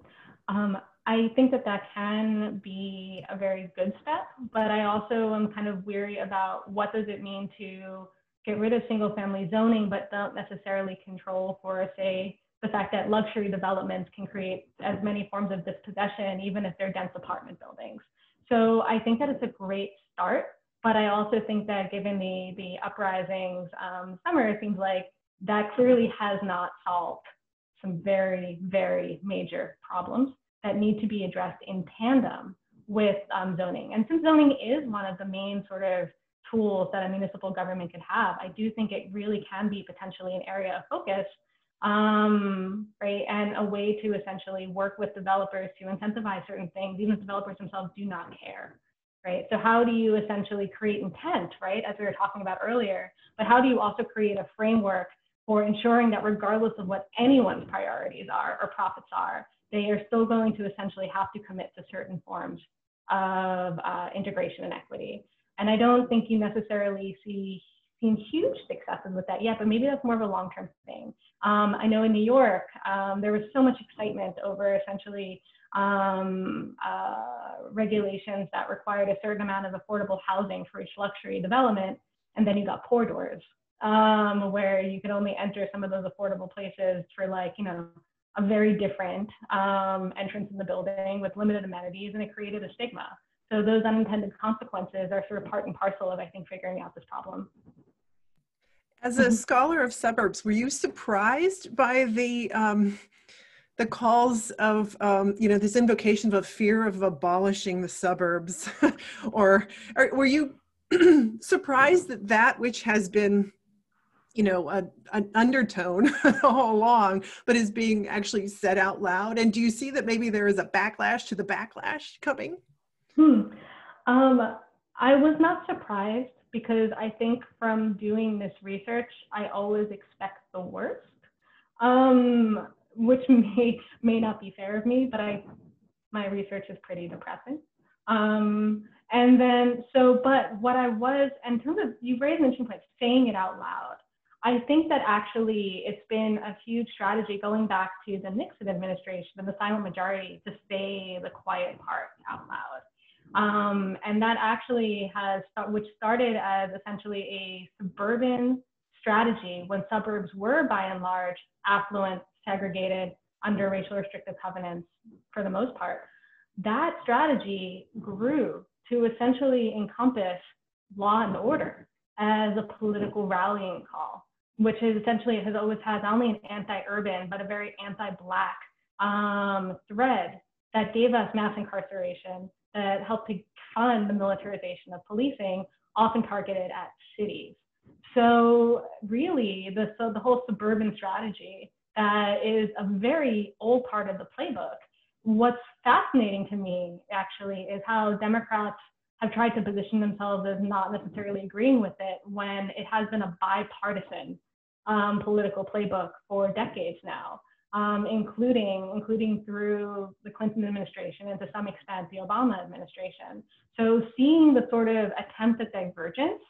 Um, I think that that can be a very good step, but I also am kind of weary about what does it mean to get rid of single family zoning, but don't necessarily control for, say, the fact that luxury developments can create as many forms of dispossession, even if they're dense apartment buildings. So I think that it's a great start, but I also think that given the, the uprisings um, summer, it seems like that clearly has not solved some very, very major problems that need to be addressed in tandem with um, zoning. And since zoning is one of the main sort of tools that a municipal government could have, I do think it really can be potentially an area of focus um, right? And a way to essentially work with developers to incentivize certain things, even if developers themselves do not care, right? So how do you essentially create intent, right? As we were talking about earlier, but how do you also create a framework for ensuring that regardless of what anyone's priorities are or profits are, they are still going to essentially have to commit to certain forms of uh, integration and equity. And I don't think you necessarily see seen huge successes with that yet, but maybe that's more of a long-term thing. Um, I know in New York, um, there was so much excitement over essentially um, uh, regulations that required a certain amount of affordable housing for each luxury development. And then you got poor doors, um, where you could only enter some of those affordable places for like, you know, a very different um, entrance in the building with limited amenities, and it created a stigma. So those unintended consequences are sort of part and parcel of, I think, figuring out this problem. As a scholar of suburbs, were you surprised by the um, the calls of um, you know this invocation of a fear of abolishing the suburbs, or, or were you surprised that that which has been you know a, an undertone all along but is being actually said out loud? And do you see that maybe there is a backlash to the backlash coming? Hmm. um, i was not surprised because i think from doing this research i always expect the worst. Um, which may may not be fair of me but i my research is pretty depressing um, and then so but what i was in terms of you raised an interesting point saying it out loud I think that actually it's been a huge strategy going back to the Nixon administration and the silent majority to say the quiet part out loud. Um, and that actually has, which started as essentially a suburban strategy when suburbs were by and large affluent, segregated, under racial restrictive covenants for the most part. That strategy grew to essentially encompass law and order as a political rallying call which is essentially has always had not only an anti-urban but a very anti-black um, thread that gave us mass incarceration that helped to fund the militarization of policing, often targeted at cities. So really, the so the whole suburban strategy uh, is a very old part of the playbook. What's fascinating to me actually is how Democrats have tried to position themselves as not necessarily agreeing with it when it has been a bipartisan um, political playbook for decades now, um, including including through the Clinton administration and to some extent the Obama administration. So seeing the sort of attempt at divergence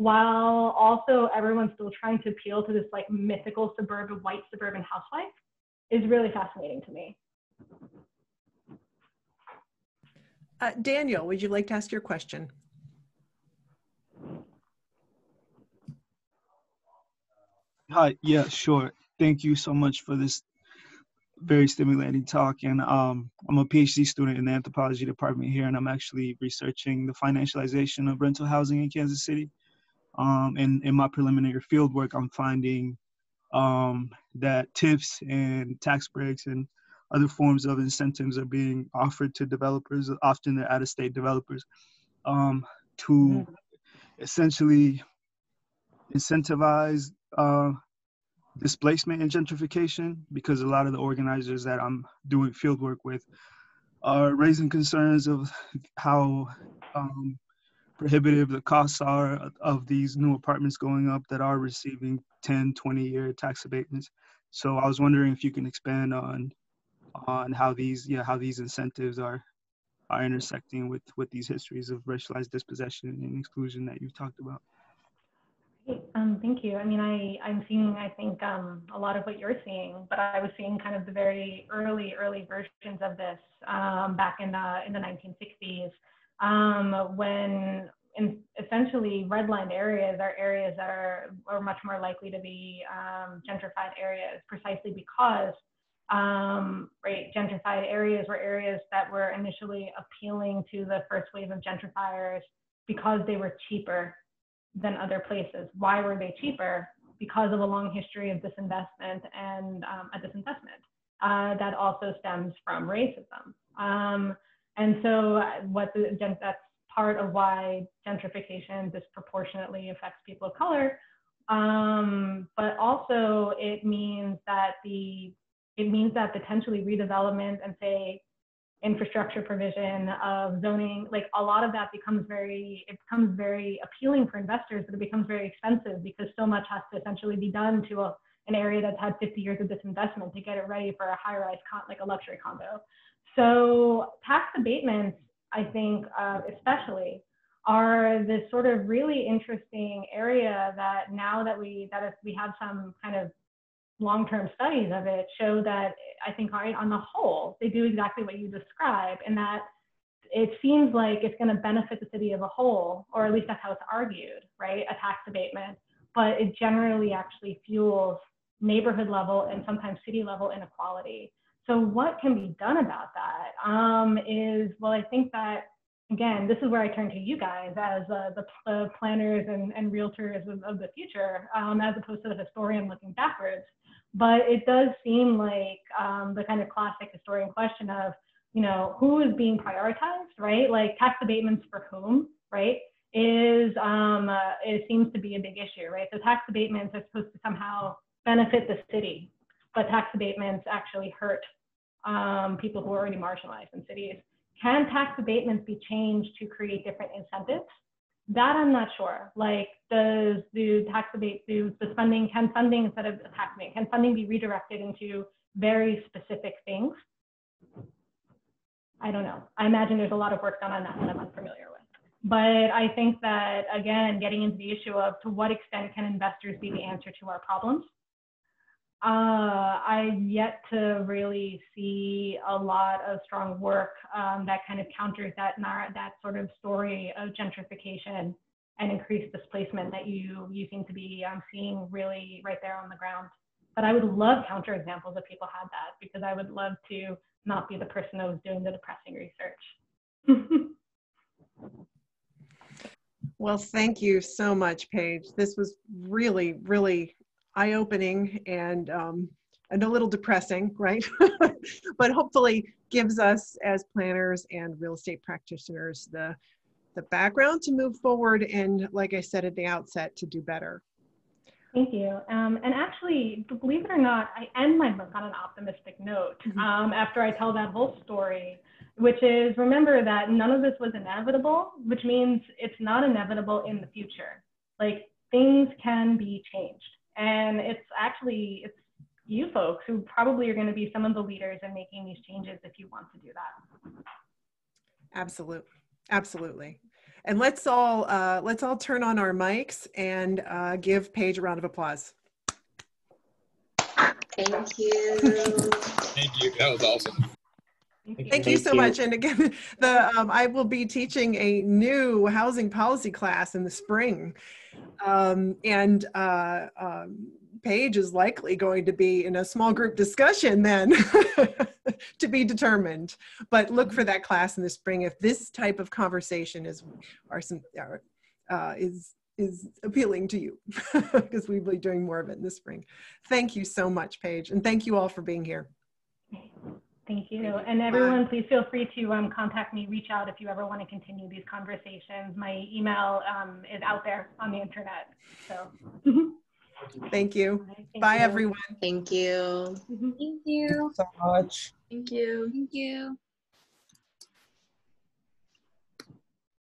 while also everyone's still trying to appeal to this like mythical suburban white suburban housewife is really fascinating to me. Uh, Daniel, would you like to ask your question? Hi, yeah, sure. Thank you so much for this very stimulating talk. And um, I'm a PhD student in the anthropology department here, and I'm actually researching the financialization of rental housing in Kansas City. Um, and in my preliminary field work, I'm finding um, that TIFs and tax breaks and other forms of incentives are being offered to developers, often they're out of state developers, um, to mm-hmm. essentially incentivize uh, displacement and gentrification because a lot of the organizers that I'm doing field work with are raising concerns of how um, prohibitive the costs are of these new apartments going up that are receiving 10, 20 year tax abatements. So I was wondering if you can expand on on how these yeah how these incentives are are intersecting with with these histories of racialized dispossession and exclusion that you've talked about. Um, thank you. I mean, I, I'm seeing, I think, um, a lot of what you're seeing, but I was seeing kind of the very early, early versions of this um, back in the, in the 1960s um, when in essentially redlined areas are areas that are, are much more likely to be um, gentrified areas precisely because um, right, gentrified areas were areas that were initially appealing to the first wave of gentrifiers because they were cheaper than other places. Why were they cheaper? Because of a long history of disinvestment and um, a disinvestment uh, that also stems from racism. Um, and so, uh, what the, that's part of why gentrification disproportionately affects people of color. Um, but also, it means that the it means that potentially redevelopment and say infrastructure provision of zoning like a lot of that becomes very it becomes very appealing for investors but it becomes very expensive because so much has to essentially be done to a, an area that's had 50 years of disinvestment to get it ready for a high-rise con- like a luxury condo so tax abatements i think uh, especially are this sort of really interesting area that now that we that if we have some kind of long-term studies of it show that I think on the whole, they do exactly what you describe and that it seems like it's going to benefit the city as a whole, or at least that's how it's argued, right? A tax abatement, but it generally actually fuels neighborhood level and sometimes city level inequality. So what can be done about that? Um, is well, I think that again, this is where I turn to you guys as uh, the, the, planners and, and realtors of, of the future, um, as opposed to the historian looking backwards. But it does seem like um, the kind of classic historian question of, you know, who is being prioritized, right? Like tax abatements for whom, right? Is um, uh, it seems to be a big issue, right? So tax abatements are supposed to somehow benefit the city, but tax abatements actually hurt um, people who are already marginalized in cities. Can tax abatements be changed to create different incentives? That I'm not sure. Like, does the tax abate, do the funding, can funding instead of tax abatement, can funding be redirected into very specific things? I don't know. I imagine there's a lot of work done on that that I'm unfamiliar with. But I think that, again, getting into the issue of to what extent can investors be the answer to our problems? Uh, I've yet to really see a lot of strong work um, that kind of counters that that sort of story of gentrification and increased displacement that you you seem to be um, seeing really right there on the ground. But I would love counterexamples if people had that because I would love to not be the person that was doing the depressing research. well, thank you so much, Paige. This was really, really eye-opening and um, and a little depressing, right? but hopefully gives us as planners and real estate practitioners the the background to move forward and like I said at the outset to do better. Thank you. Um, and actually, believe it or not, I end my book on an optimistic note mm-hmm. um, after I tell that whole story, which is remember that none of this was inevitable, which means it's not inevitable in the future. Like things can be changed. And it's actually, it's you folks who probably are going to be some of the leaders in making these changes if you want to do that. Absolutely. Absolutely. And let's all uh, let's all turn on our mics and uh, give Paige a round of applause. Thank you. Thank you. That was awesome. Thank, Thank you so much. And again, the um, I will be teaching a new housing policy class in the spring, um, and uh, um, Paige is likely going to be in a small group discussion then to be determined. But look for that class in the spring if this type of conversation is are some uh, is is appealing to you because we'll be doing more of it in the spring. Thank you so much, Paige, and thank you all for being here. Thank you. And everyone, please feel free to um, contact me, reach out if you ever want to continue these conversations. My email um, is out there on the internet. So. Thank you. Right, thank Bye, you. everyone. Thank you. Thank you. so much. Thank you. Thank you.